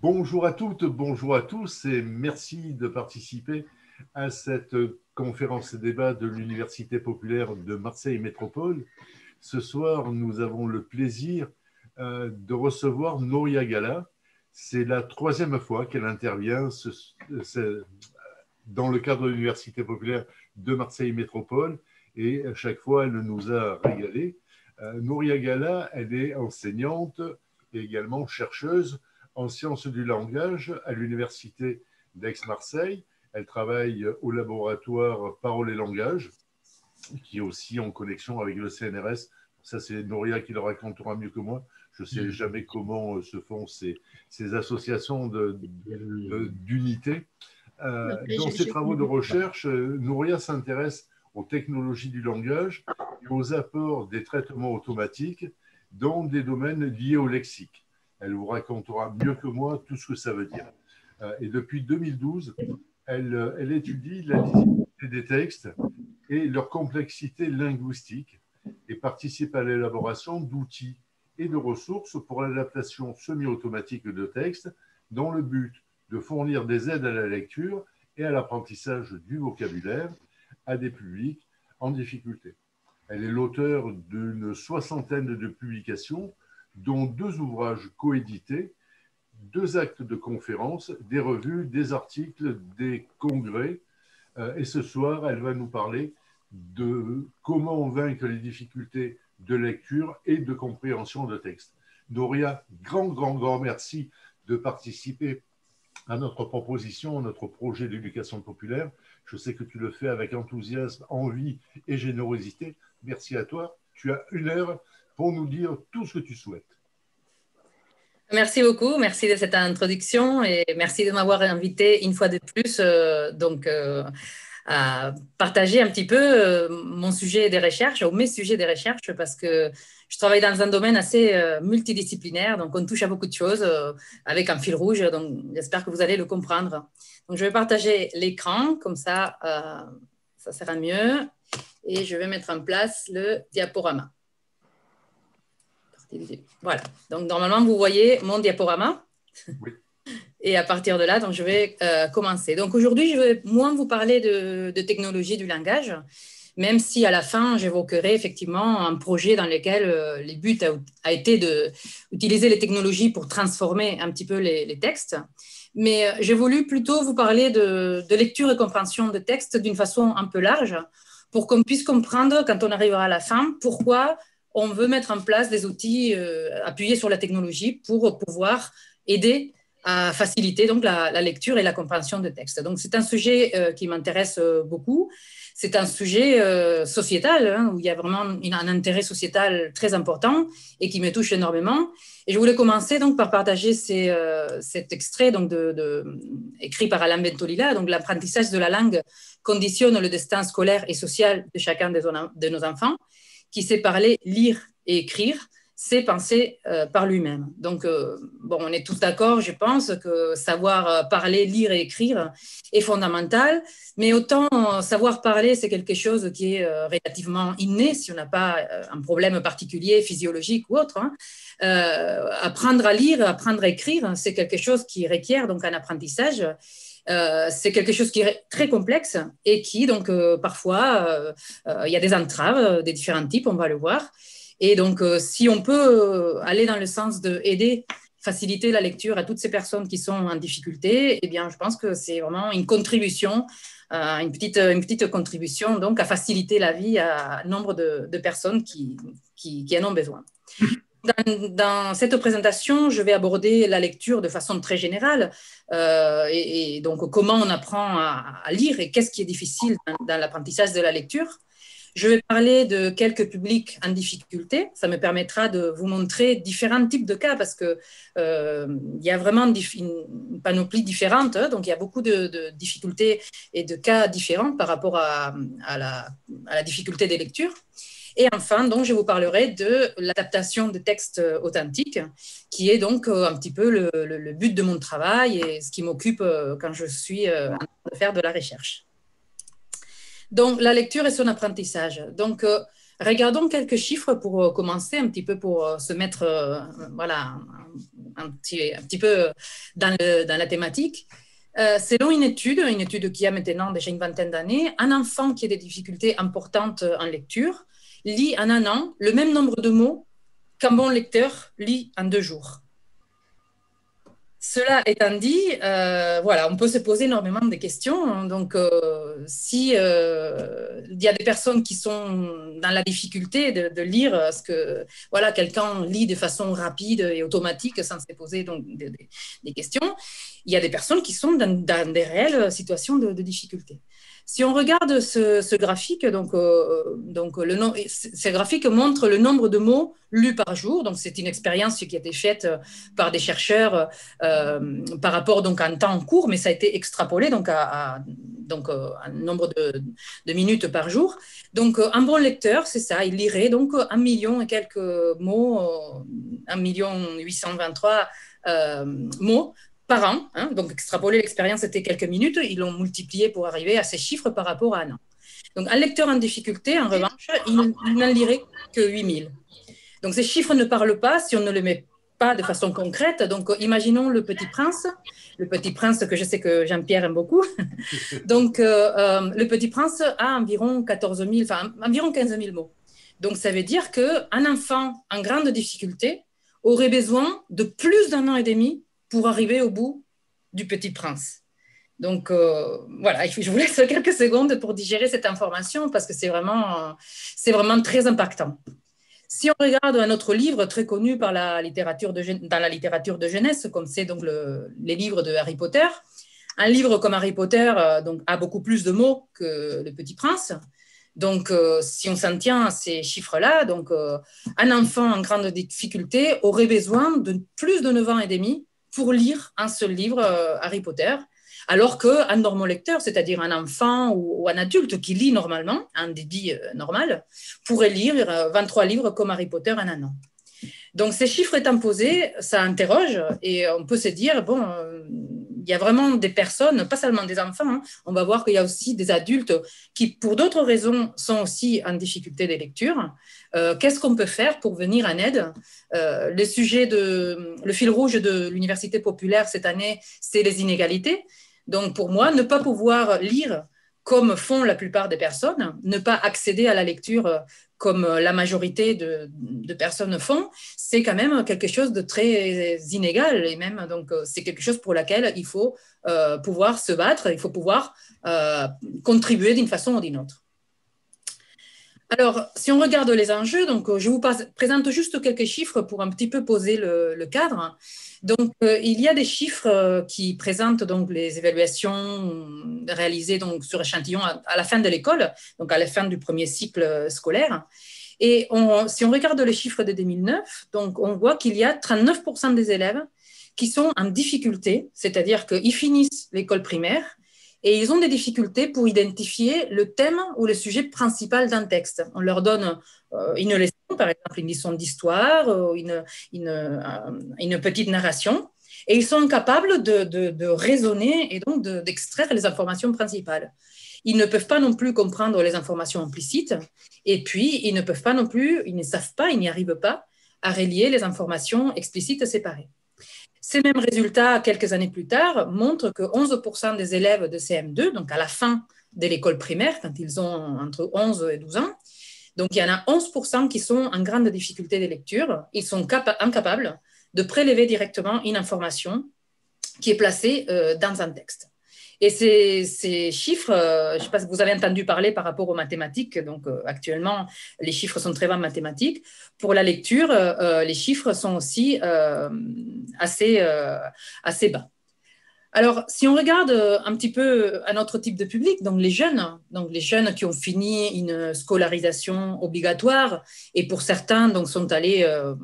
Bonjour à toutes, bonjour à tous et merci de participer à cette conférence et débat de l'Université populaire de Marseille Métropole. Ce soir, nous avons le plaisir euh, de recevoir Noria Gala. C'est la troisième fois qu'elle intervient dans le cadre de l'Université populaire de Marseille Métropole et à chaque fois, elle nous a régalé. Euh, Nouria Gala, elle est enseignante et également chercheuse en sciences du langage à l'Université d'Aix-Marseille. Elle travaille au laboratoire Parole et Langage, qui est aussi en connexion avec le CNRS. Ça, c'est Nouria qui le racontera mieux que moi. Je ne sais mm. jamais comment se font ces, ces associations d'unité. Euh, dans ses travaux de recherche, Nouria s'intéresse aux technologies du langage et aux apports des traitements automatiques dans des domaines liés au lexique. Elle vous racontera mieux que moi tout ce que ça veut dire. Euh, et depuis 2012, elle, elle étudie la lisibilité des textes et leur complexité linguistique et participe à l'élaboration d'outils et de ressources pour l'adaptation semi-automatique de textes dans le but de fournir des aides à la lecture et à l'apprentissage du vocabulaire à des publics en difficulté. Elle est l'auteur d'une soixantaine de publications, dont deux ouvrages coédités, deux actes de conférences, des revues, des articles, des congrès. Euh, et ce soir, elle va nous parler de comment vaincre les difficultés de lecture et de compréhension de texte. Noria, grand, grand, grand merci de participer à notre proposition, à notre projet d'éducation populaire. Je sais que tu le fais avec enthousiasme, envie et générosité. Merci à toi. Tu as une heure pour nous dire tout ce que tu souhaites. Merci beaucoup, merci de cette introduction et merci de m'avoir invité une fois de plus. Euh, donc, euh, à partager un petit peu euh, mon sujet des recherches ou mes sujets des recherches parce que je travaille dans un domaine assez multidisciplinaire, donc on touche à beaucoup de choses avec un fil rouge, donc j'espère que vous allez le comprendre. Donc je vais partager l'écran, comme ça, ça sera mieux, et je vais mettre en place le diaporama. Voilà, donc normalement vous voyez mon diaporama. Oui. Et à partir de là, donc, je vais euh, commencer. Donc aujourd'hui, je vais moins vous parler de, technologie du langage, même si à la fin, j'évoquerai effectivement un projet dans lequel euh, le but a, été d'utiliser les technologies pour transformer un petit peu les, textes. Mais euh, j'ai voulu plutôt vous parler de, de lecture et compréhension de textes d'une façon un peu large, pour qu'on puisse comprendre, quand on arrivera à la fin, pourquoi on veut mettre en place des outils appuyés sur la technologie pour pouvoir aider à faciliter donc la, lecture et la compréhension de textes. Donc c'est un sujet euh, qui m'intéresse euh, beaucoup. C'est un sujet euh, sociétal hein, où il y a vraiment un intérêt sociétal très important et qui me touche énormément. Et je voulais commencer donc par partager cet extrait donc écrit par Alain Bentolila. Donc l'apprentissage de la langue conditionne le destin scolaire et social de chacun de nos enfants qui sait parler, lire et écrire c'est penser euh, par lui-même. Donc, euh, bon, on est tous d'accord, je pense, que savoir euh, parler, lire et écrire est fondamental, mais autant savoir parler, c'est quelque chose qui est relativement inné, si on n'a pas un problème particulier, physiologique ou autre. Hein. apprendre à lire, apprendre à écrire, c'est quelque chose qui requiert donc un apprentissage. C'est quelque chose qui est très complexe et qui, donc, parfois, il y a des entraves, des différents types, on va le voir. Et donc, euh, si on peut euh, aller dans le sens d'aider, faciliter la lecture à toutes ces personnes qui sont en difficulté, eh bien, je pense que c'est vraiment une contribution, euh, une, petite, une petite contribution donc à faciliter la vie à nombre de, personnes qui, qui, en ont besoin. Dans, cette présentation, je vais aborder la lecture de façon très générale et, donc comment on apprend à, lire et qu'est-ce qui est difficile dans l'apprentissage de la lecture. Je vais parler de quelques publics en difficulté. Ça me permettra de vous montrer différents types de cas parce qu'il euh, y a vraiment une panoplie différente. Hein. donc, il y a beaucoup de, difficultés et de cas différents par rapport à, la, difficulté des lectures. Et enfin, donc, je vous parlerai de l'adaptation de textes authentiques, qui est donc euh, un petit peu le, but de mon travail et ce qui m'occupe euh, quand je suis en train de faire de la recherche. Donc, la lecture et son apprentissage. Donc, euh, regardons quelques chiffres pour euh, commencer, un petit peu pour euh, se mettre voilà, un petit, un petit peu dans, la thématique. Euh, selon une étude, une étude qui a maintenant déjà une vingtaine d'années, un enfant qui a des difficultés importantes en lecture lit en un an le même nombre de mots qu'un bon lecteur lit en deux jours. Cela étant dit, euh, voilà, on peut se poser énormément de questions. Donc, euh, si euh, y a des personnes qui sont dans la difficulté de, lire ce que, voilà, quelqu'un lit de façon rapide et automatique sans se poser donc des, questions, il y a des personnes qui sont dans, des réelles situations de, de difficulté. Si on regarde ce, graphique, donc, euh, donc le ce graphique montre le nombre de mots lus par jour. Donc, c'est une expérience qui a été faite par des chercheurs euh, par rapport donc, à un temps court, mais ça a été extrapolé donc, à, donc, euh, un nombre de, minutes par jour. Donc, un bon lecteur, c'est ça, il lirait donc un million et quelques mots, un million 823 mots par an. Hein. donc, extrapoler l'expérience, c'était quelques minutes. Ils l'ont multiplié pour arriver à ces chiffres par rapport à un an. Donc, un lecteur en difficulté, en revanche, il, n'en lirait que 8000. Donc, ces chiffres ne parlent pas si on ne les met pas de façon concrète. Donc, imaginons le petit prince, le petit prince que je sais que Jean-Pierre aime beaucoup. Donc, euh, euh, le petit prince a environ 14 000, enfin, environ 15 000 mots. Donc, ça veut dire qu'un enfant en grande difficulté aurait besoin de plus d'un an et demi pour arriver au bout du Petit Prince. Donc euh, voilà, je vous laisse quelques secondes pour digérer cette information parce que c'est vraiment, c'est vraiment très impactant. Si on regarde un autre livre très connu par la littérature dans la littérature de jeunesse, comme c'est donc les livres de Harry Potter, un livre comme Harry Potter euh, donc, a beaucoup plus de mots que Le Petit Prince. Donc, euh, si on s'en tient à ces chiffres-là, donc un enfant en grande difficulté aurait besoin de plus de 9 ans et demi pour lire un seul livre euh, Harry Potter, alors qu'un normolecteur, c'est-à-dire un enfant ou, un adulte qui lit normalement, un débit euh, normal, pourrait lire 23 euh, livres comme Harry Potter en un an. Donc ces chiffres étant posés, ça interroge et on peut se dire, bon, y a vraiment des personnes, pas seulement des enfants, hein, on va voir qu'il y a aussi des adultes qui, pour d'autres raisons, sont aussi en difficulté de lecture. Euh, qu'est-ce qu'on peut faire pour venir en aide? Euh, Le sujet de, le fil rouge de l'université populaire cette année, c'est les inégalités. Donc pour moi, ne pas pouvoir lire comme font la plupart des personnes, ne pas accéder à la lecture comme la majorité de, personnes font, c'est quand même quelque chose de très inégal et même donc c'est quelque chose pour laquelle il faut euh, pouvoir se battre, il faut pouvoir euh, contribuer d'une façon ou d'une autre. Alors, si on regarde les enjeux, donc je vous présente juste quelques chiffres pour un petit peu poser le cadre. Donc, euh, il y a des chiffres euh, qui présentent donc les évaluations réalisées donc sur échantillon à, la fin de l'école, donc à la fin du premier cycle euh, scolaire. Et si on regarde les chiffres de 2009, donc on voit qu'il y a 39% des élèves qui sont en difficulté, c'est-à-dire qu'ils finissent l'école primaire et ils ont des difficultés pour identifier le thème ou le sujet principal d'un texte. On leur donne une leçon par exemple une leçon d'histoire, ou une, une, euh, une, petite narration, et ils sont incapables de, de, raisonner et donc d'extraire les informations principales. Ils ne peuvent pas non plus comprendre les informations implicites, et puis ils ne peuvent pas non plus, ils ne savent pas, ils n'y arrivent pas à relier les informations explicites séparées. Ces mêmes résultats, quelques années plus tard, montrent que 11% des élèves de CM2, donc à la fin de l'école primaire, quand ils ont entre 11 et 12 ans, donc, il y en a 11% qui sont en grande difficulté de lecture. Ils sont incapables de prélever directement une information qui est placée euh, dans un texte. Et ces, chiffres, euh, je ne sais pas si vous avez entendu parler par rapport aux mathématiques, donc euh, actuellement, les chiffres sont très bas en mathématiques. Pour la lecture, les chiffres sont aussi assez, assez bas. Alors, si on regarde euh, un petit peu un autre type de public, donc les jeunes, donc les jeunes qui ont fini une scolarisation obligatoire et pour certains donc sont allés euh,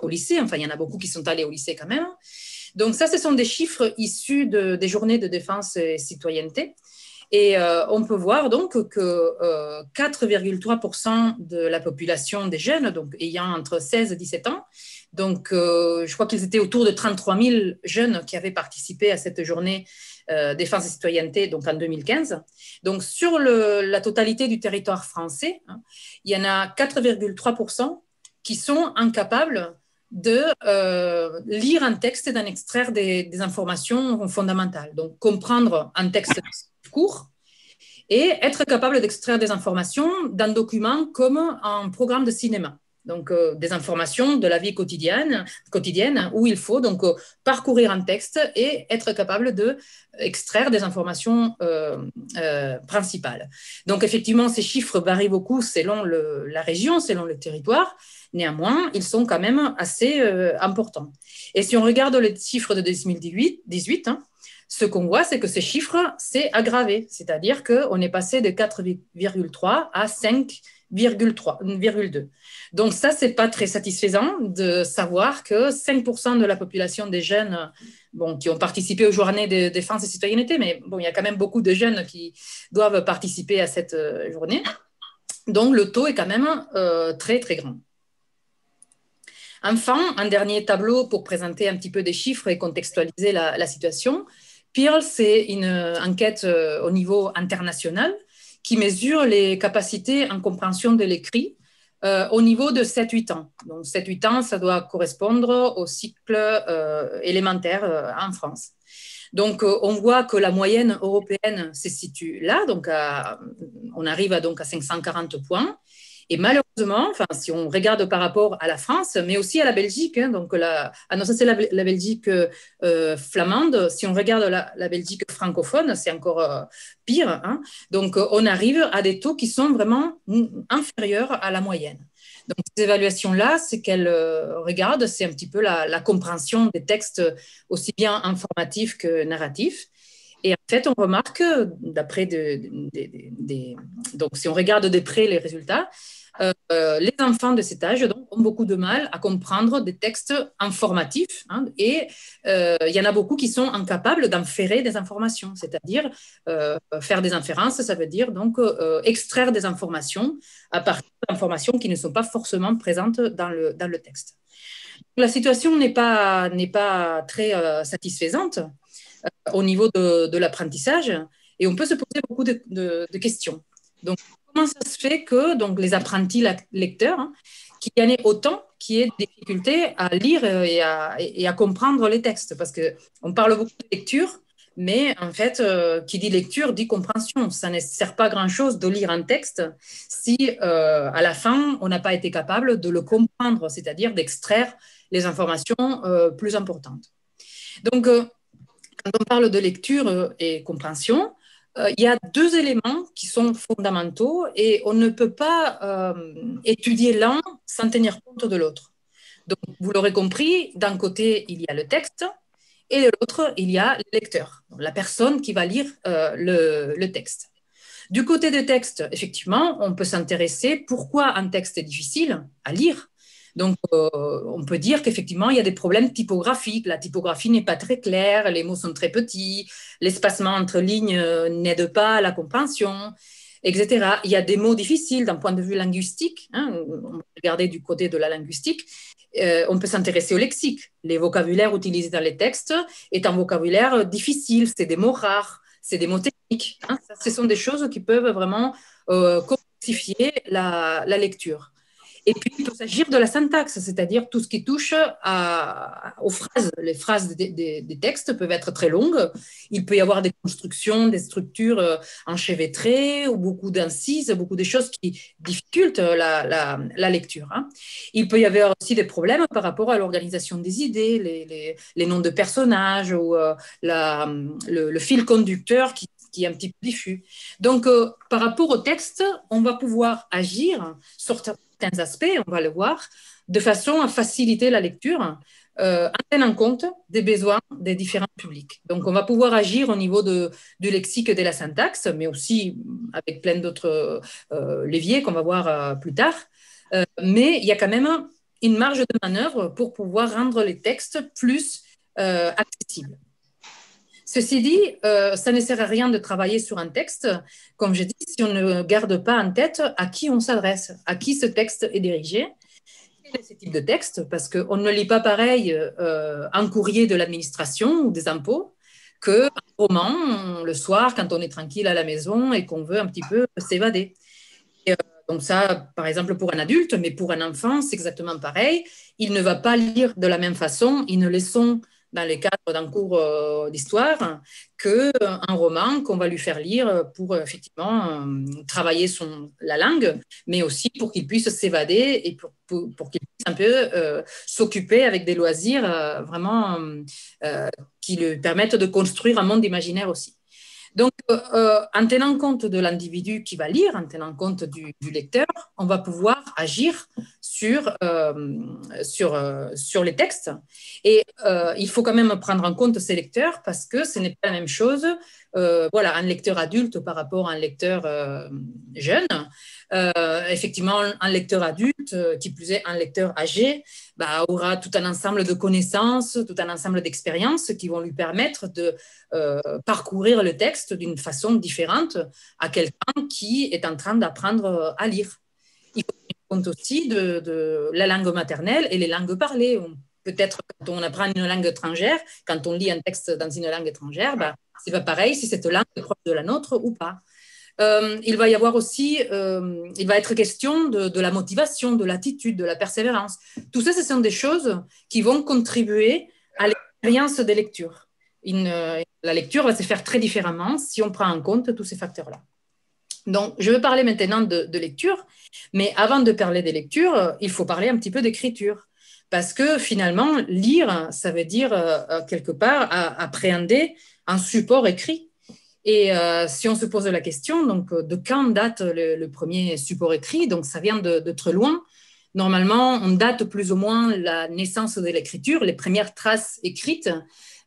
au lycée, enfin il y en a beaucoup qui sont allés au lycée quand même. Donc ça, ce sont des chiffres issus des journées de défense et citoyenneté. Et euh, on peut voir donc que 4,3% de la population des jeunes, donc ayant entre 16 et 17 ans, donc, euh, je crois qu'ils étaient autour de 33 000 jeunes qui avaient participé à cette journée euh, défense et citoyenneté, donc en 2015. Donc, sur la totalité du territoire français, hein, il y en a 4,3 qui sont incapables de euh, lire un texte et d'en extraire des, informations fondamentales. Donc, comprendre un texte court et être capable d'extraire des informations d'un document comme un programme de cinéma. Donc, euh, des informations de la vie quotidienne, quotidienne où il faut donc euh, parcourir un texte et être capable d'extraire des informations principales. Donc, effectivement, ces chiffres varient beaucoup selon la région, selon le territoire. Néanmoins, ils sont quand même assez euh, importants. Et si on regarde les chiffres de 2018, hein, ce qu'on voit, c'est que ces chiffres s'est aggravé, c'est-à-dire qu'on est passé de 4,3 à 5,2. Donc ça, c'est pas très satisfaisant de savoir que 5% de la population des jeunes bon, qui ont participé aux journées de défense et citoyenneté, mais bon, il y a quand même beaucoup de jeunes qui doivent participer à cette euh, journée. Donc le taux est quand même euh, très, très grand. Enfin, un dernier tableau pour présenter un petit peu des chiffres et contextualiser la, situation. PIRL, c'est une enquête euh, au niveau international qui mesure les capacités en compréhension de l'écrit euh, au niveau de 7-8 ans. Donc 7-8 ans, ça doit correspondre au cycle euh, élémentaire en France. Donc on voit que la moyenne européenne se situe là, donc on arrive donc à 540 points. Et malheureusement, si on regarde par rapport à la France, mais aussi à la Belgique, hein, donc la, ah non, ça c'est la, Belgique euh, flamande. Si on regarde la, Belgique francophone, c'est encore euh, pire. Hein. Donc, on arrive à des taux qui sont vraiment inférieurs à la moyenne. Donc, ces évaluations-là, ce qu'elles euh, regardent, c'est un petit peu la, compréhension des textes aussi bien informatifs que narratifs. Et en fait, on remarque, d'après des, donc si on regarde de près les résultats, euh, les enfants de cet âge ont beaucoup de mal à comprendre des textes informatifs hein, et euh, il y en a beaucoup qui sont incapables d'inférer des informations, c'est-à-dire euh, faire des inférences, ça veut dire donc extraire des informations à partir d'informations qui ne sont pas forcément présentes dans le, dans le texte. La situation n'est pas, pas très satisfaisante au niveau de, de l'apprentissage et on peut se poser beaucoup de, de questions. Donc, comment ça se fait que donc, les apprentis lecteurs, hein, qui ait autant qui aient des difficultés à lire et à, et à comprendre les textes? Parce qu'on parle beaucoup de lecture, mais en fait, euh, qui dit lecture dit compréhension. Ça ne sert pas grand-chose de lire un texte si, euh, à la fin, on n'a pas été capable de le comprendre, c'est-à-dire d'extraire les informations euh, plus importantes. Donc, quand on parle de lecture et compréhension, il y a deux éléments qui sont fondamentaux et on ne peut pas euh, étudier l'un sans tenir compte de l'autre. Donc, vous l'aurez compris, d'un côté, il y a le texte et de l'autre, il y a le lecteur, la personne qui va lire euh, le, le, texte. Du côté des textes, effectivement, on peut s'intéresser pourquoi un texte est difficile à lire donc, euh, on peut dire qu'effectivement, il y a des problèmes typographiques. La typographie n'est pas très claire, les mots sont très petits, l'espacement entre lignes euh, n'aide pas à la compréhension, etc. Il y a des mots difficiles d'un point de vue linguistique. Hein, on peut regarder du côté de la linguistique. Euh, on peut s'intéresser au lexique. Les vocabulaires utilisés dans les textes est un vocabulaire difficile, c'est des mots rares, c'est des mots techniques. Hein. ce sont des choses qui peuvent vraiment complexifier la lecture. Et puis, il peut s'agir de la syntaxe, c'est-à-dire tout ce qui touche aux phrases. Les phrases des, textes peuvent être très longues. Il peut y avoir des constructions, des structures euh, enchevêtrées ou beaucoup d'incises, beaucoup de choses qui difficultent la, lecture. Hein. Il peut y avoir aussi des problèmes par rapport à l'organisation des idées, les, noms de personnages ou euh, le, fil conducteur qui est un petit peu diffus. Donc, euh, par rapport au texte, on va pouvoir agir sur aspects, on va le voir, de façon à faciliter la lecture euh, en tenant compte des besoins des différents publics. Donc, on va pouvoir agir au niveau du lexique et de la syntaxe, mais aussi avec plein d'autres euh, leviers qu'on va voir euh, plus tard. mais il y a quand même une marge de manœuvre pour pouvoir rendre les textes plus accessibles. Ceci dit, ça ne sert à rien de travailler sur un texte, comme je dis, si on ne garde pas en tête à qui on s'adresse, à qui ce texte est dirigé, quel est ce type de texte, parce qu'on ne lit pas pareil euh, un courrier de l'administration ou des impôts qu'un roman le soir quand on est tranquille à la maison et qu'on veut un petit peu s'évader. Euh, donc ça, par exemple, pour un adulte, mais pour un enfant, c'est exactement pareil. Il ne va pas lire de la même façon. Ils ne laissons dans le cadre d'un cours euh, d'histoire qu'un roman qu'on va lui faire lire pour effectivement travailler son, la langue, mais aussi pour qu'il puisse s'évader et pour, pour, qu'il puisse un peu s'occuper avec des loisirs vraiment qui lui permettent de construire un monde imaginaire aussi. Donc, euh, euh, en tenant compte de l'individu qui va lire, en tenant compte du, lecteur, on va pouvoir agir sur, euh, sur, sur les textes. Et il faut quand même prendre en compte ces lecteurs parce que ce n'est pas la même chose. Voilà, un lecteur adulte par rapport à un lecteur jeune. Euh, effectivement, un lecteur adulte, euh, qui plus est un lecteur âgé, bah, aura tout un ensemble de connaissances, tout un ensemble d'expériences qui vont lui permettre de euh, parcourir le texte d'une façon différente à quelqu'un qui est en train d'apprendre à lire. Il faut tenir compte aussi de, la langue maternelle et les langues parlées. Peut-être quand on apprend une langue étrangère, quand on lit un texte dans une langue étrangère, bah, c'est pas pareil si cette langue est proche de la nôtre ou pas. Euh, il va y avoir aussi, euh, il va être question de, la motivation, de l'attitude, de la persévérance. Tout ça, ce sont des choses qui vont contribuer à l'expérience des lectures. la lecture va se faire très différemment si on prend en compte tous ces facteurs-là. Donc, je vais parler maintenant de, lecture, mais avant de parler des lectures, il faut parler un petit peu d'écriture. Parce que finalement, lire, ça veut dire euh, quelque part appréhender un support écrit. Et euh, si on se pose la question, donc, euh, de quand date le, premier support écrit Donc, ça vient de, très loin. Normalement, on date plus ou moins la naissance de l'écriture, les premières traces écrites euh,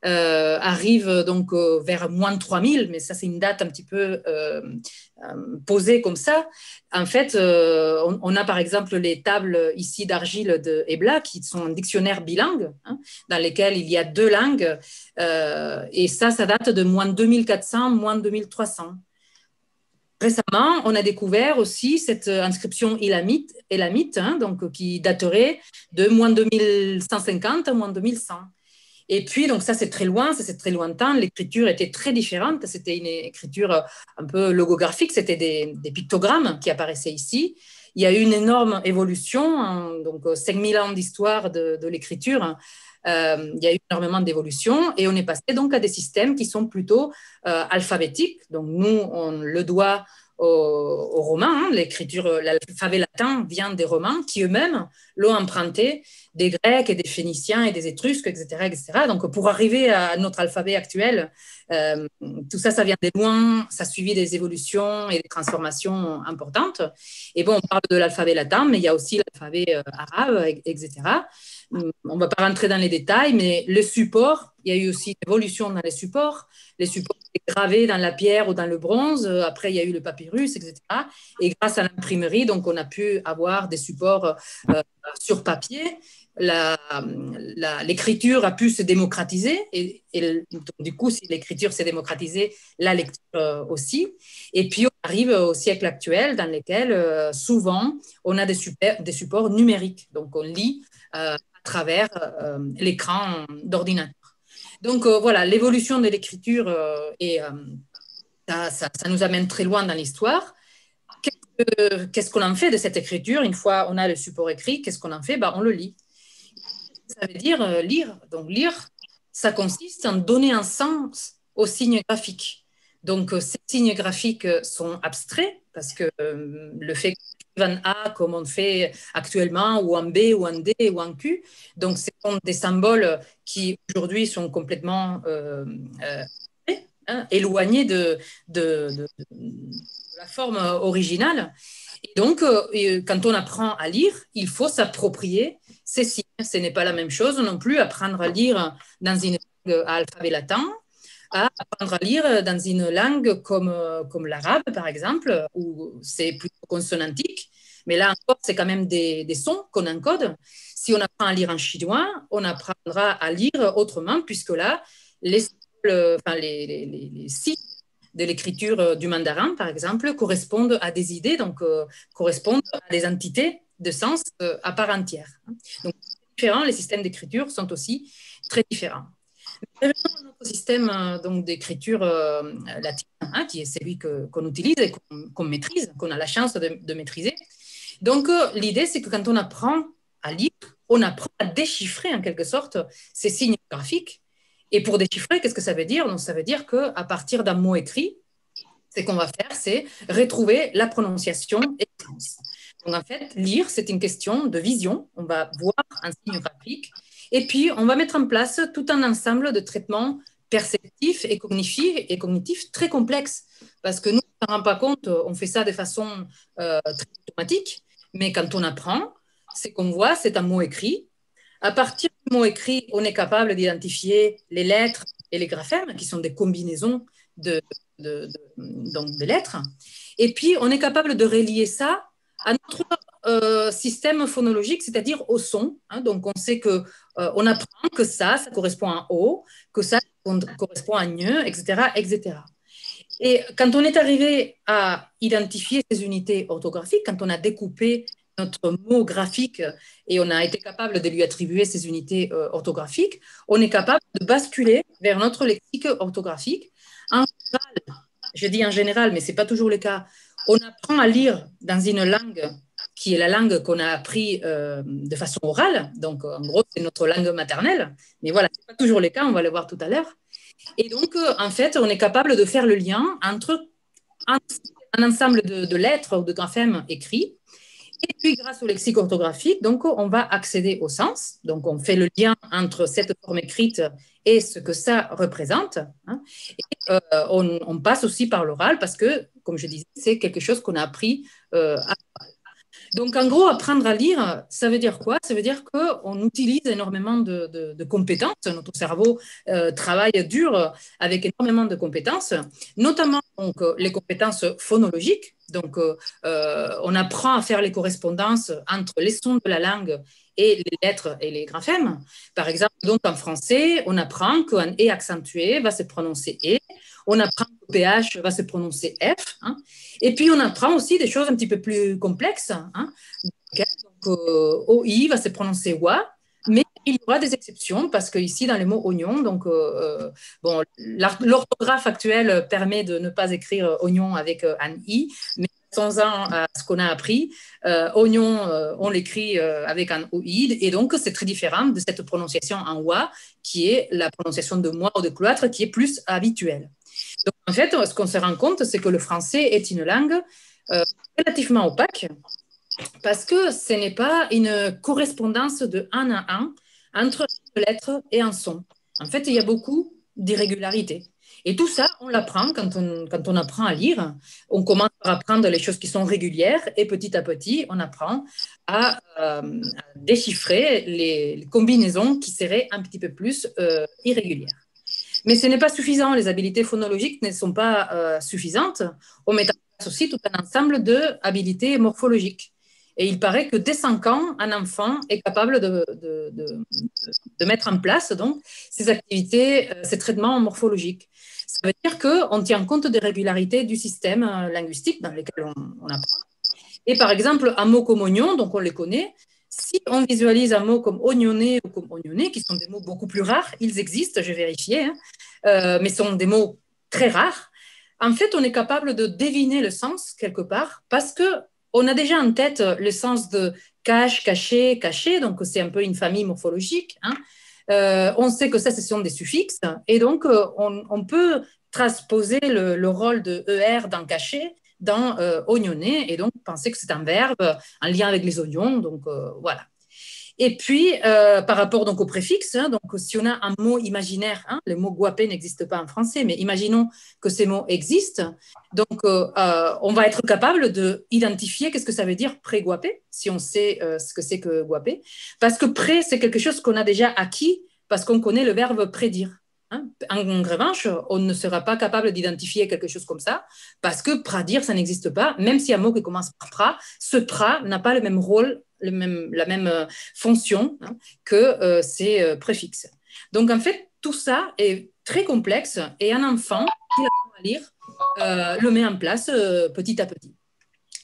arrive donc euh, vers moins de 3000, mais ça c'est une date un petit peu euh, posée comme ça. En fait, on, a par exemple les tables ici d'argile de Ebla qui sont un dictionnaire bilingue hein, dans lesquels il y a deux langues et ça, ça date de moins de 2400, moins de 2300. Récemment, on a découvert aussi cette inscription élamite, hein, donc, qui daterait de moins de 2150 à moins de 2100. Et puis, donc ça, c'est très loin, c'est très lointain. L'écriture était très différente. C'était une écriture euh, un peu logographique. C'était des, pictogrammes qui apparaissaient ici. Il y a eu une énorme évolution, hein, donc 5000 euh, ans d'histoire de, l'écriture. Euh, il y a eu énormément d'évolution et on est passé donc à des systèmes qui sont plutôt alphabétiques. Donc nous, on le doit aux, Romains. Hein. L'écriture, l'alphabet latin vient des Romains qui eux-mêmes l'ont emprunté des Grecs et des Phéniciens et des Étrusques, etc., etc. Donc, pour arriver à notre alphabet actuel, euh, tout ça, ça vient de loin, ça suivi des évolutions et des transformations importantes. Et bon, on parle de l'alphabet latin, mais il y a aussi l'alphabet euh, arabe, etc. On ne va pas rentrer dans les détails, mais le support, il y a eu aussi une évolution dans les supports. Les supports étaient gravés dans la pierre ou dans le bronze. Après, il y a eu le papyrus, etc. Et grâce à l'imprimerie, donc, on a pu avoir des supports euh, sur papier l'écriture a pu se démocratiser et, du coup, si l'écriture s'est démocratisée, la lecture euh, aussi. Et puis, on arrive au siècle actuel dans lequel euh, souvent on a des, supports numériques. Donc, on lit euh, à travers l'écran d'ordinateur. Donc, voilà, l'évolution de l'écriture et ça, nous amène très loin dans l'histoire. Qu'est-ce qu'on en fait de cette écriture? Une fois on a le support écrit, qu'est-ce qu'on en fait? Bah, On le lit ça veut dire euh, lire. Donc lire, ça consiste en donner un sens aux signes graphiques. Donc euh, ces signes graphiques sont abstraits parce que euh, le fait en A comme on fait actuellement, ou en B, ou en D, ou en Q. Donc, ce sont des symboles qui aujourd'hui sont complètement hein, éloignés de, la forme originale. Et donc, quand on apprend à lire, il faut s'approprier c'est si Ce n'est pas la même chose non plus apprendre à lire dans une langue à alphabet latin, à apprendre à lire dans une langue comme, comme l'arabe, par exemple, où c'est plutôt consonantique. Mais là encore, c'est quand même des, sons qu'on encode. Si on apprend à lire en chinois, on apprendra à lire autrement, puisque là, les signes de l'écriture du mandarin, par exemple, correspondent à des idées, donc euh, correspondent à des entités de sens euh, à part entière. Donc, différents, les systèmes d'écriture sont aussi très différents. Notre système donc d'écriture latine, hein, qui est celui qu'on utilise et qu'on maîtrise, qu'on a la chance de maîtriser. Donc, l'idée, c'est que quand on apprend à lire, on apprend à déchiffrer en quelque sorte ces signes graphiques. Et pour déchiffrer, qu'est-ce que ça veut dire? Donc, Ça veut dire qu'à partir d'un mot écrit, ce qu'on va faire, c'est retrouver la prononciation et le sens. Donc, en fait, lire, c'est une question de vision. On va voir un signe graphique et puis on va mettre en place tout un ensemble de traitements perceptifs et cognitifs, très complexes. Parce que nous, on ne se rend pas compte, on fait ça de façon euh, très automatique, mais quand on apprend, c'est qu'on voit, c'est un mot écrit. À partir écrit, on est capable d'identifier les lettres et les graphèmes, qui sont des combinaisons de, de, lettres. Et puis, on est capable de relier ça à notre euh, système phonologique, c'est-à-dire au son. Hein. donc, on sait que euh, on apprend que ça, ça correspond à O, que ça correspond à gne, etc., etc. Et quand on est arrivé à identifier ces unités orthographiques, quand on a découpé notre mot graphique et on a été capable de lui attribuer ces unités euh, orthographiques, on est capable de basculer vers notre lexique orthographique. En général, je dis en général, mais ce n'est pas toujours le cas, on apprend à lire dans une langue qui est la langue qu'on a appris euh, de façon orale. Donc, en gros, c'est notre langue maternelle. Mais voilà, ce n'est pas toujours le cas, on va le voir tout à l'heure. Et donc, euh, en fait, on est capable de faire le lien entre un, ensemble de lettres ou de graphèmes écrits et puis, grâce au lexique orthographique, donc, on va accéder au sens. Donc, on fait le lien entre cette forme écrite et ce que ça représente. Hein. Et euh, on, passe aussi par l'oral parce que, comme je disais, c'est quelque chose qu'on a appris euh, à. Donc, en gros, apprendre à lire, ça veut dire quoi? Ça veut dire qu'on utilise énormément de, compétences. Notre cerveau euh, travaille dur avec énormément de compétences, notamment donc, les compétences phonologiques. Donc, euh, euh, on apprend à faire les correspondances entre les sons de la langue et les lettres et les graphèmes. Par exemple, donc en français, on apprend qu'un E accentué va se prononcer E. On apprend que PH va se prononcer F. Hein. Et puis, on apprend aussi des choses un petit peu plus complexes. Hein. Donc, euh, OI va se prononcer WA. Mais il y aura des exceptions parce qu'ici, dans les mots oignon, donc, bon, l'orthographe actuelle permet de ne pas écrire oignon avec un i, mais sans un à ce qu'on a appris. Euh, oignon, euh, on l'écrit euh, avec un OID, et donc c'est très différent de cette prononciation en OA, qui est la prononciation de moi ou de cloître, qui est plus habituelle. Donc en fait, ce qu'on se rend compte, c'est que le français est une langue relativement opaque, parce que ce n'est pas une correspondance de un à un entre une lettre et un son. En fait, il y a beaucoup d'irrégularités. Et tout ça, on l'apprend quand on, quand on apprend à lire. On commence par apprendre les choses qui sont régulières et petit à petit, on apprend à, euh, déchiffrer les, combinaisons qui seraient un petit peu plus euh, irrégulières. Mais ce n'est pas suffisant. Les habiletés phonologiques ne sont pas euh, suffisantes. On met en place aussi tout un ensemble d'habilités morphologiques. Et il paraît que dès 5 ans, un enfant est capable de, mettre en place donc, ces activités, ces traitements morphologiques. Ça veut dire qu'on tient compte des régularités du système euh, linguistique dans lequel on, apprend. Et par exemple, un mot comme oignon, donc on les connaît, si on visualise un mot comme oignonné ou comme oignonné, qui sont des mots beaucoup plus rares, ils existent, j'ai vérifié, hein, euh, mais sont des mots très rares, en fait, on est capable de deviner le sens quelque part parce que on a déjà en tête le sens de cache, caché, caché, donc c'est un peu une famille morphologique. Hein, euh, on sait que ça, ce sont des suffixes, et donc euh, on, peut transposer le, rôle de ER dans caché dans euh, oignonné, et donc penser que c'est un verbe en lien avec les oignons. Donc voilà. Et puis, par rapport donc au préfixe, hein, donc si on a un mot imaginaire, hein, le mot guapé n'existe pas en français, mais imaginons que ces mots existent, donc on va être capable d'identifier qu'est-ce que ça veut dire pré-guapé, si on sait ce que c'est que guapé, parce que pré, c'est quelque chose qu'on a déjà acquis, parce qu'on connaît le verbe prédire. Hein. En revanche, on ne sera pas capable d'identifier quelque chose comme ça parce que prédire, ça n'existe pas. Même si un mot qui commence par pra, ce pra n'a pas le même rôle la même euh, fonction hein, que euh, ces euh, préfixes. Donc, en fait, tout ça est très complexe et un enfant qui apprend à lire le met en place petit à petit.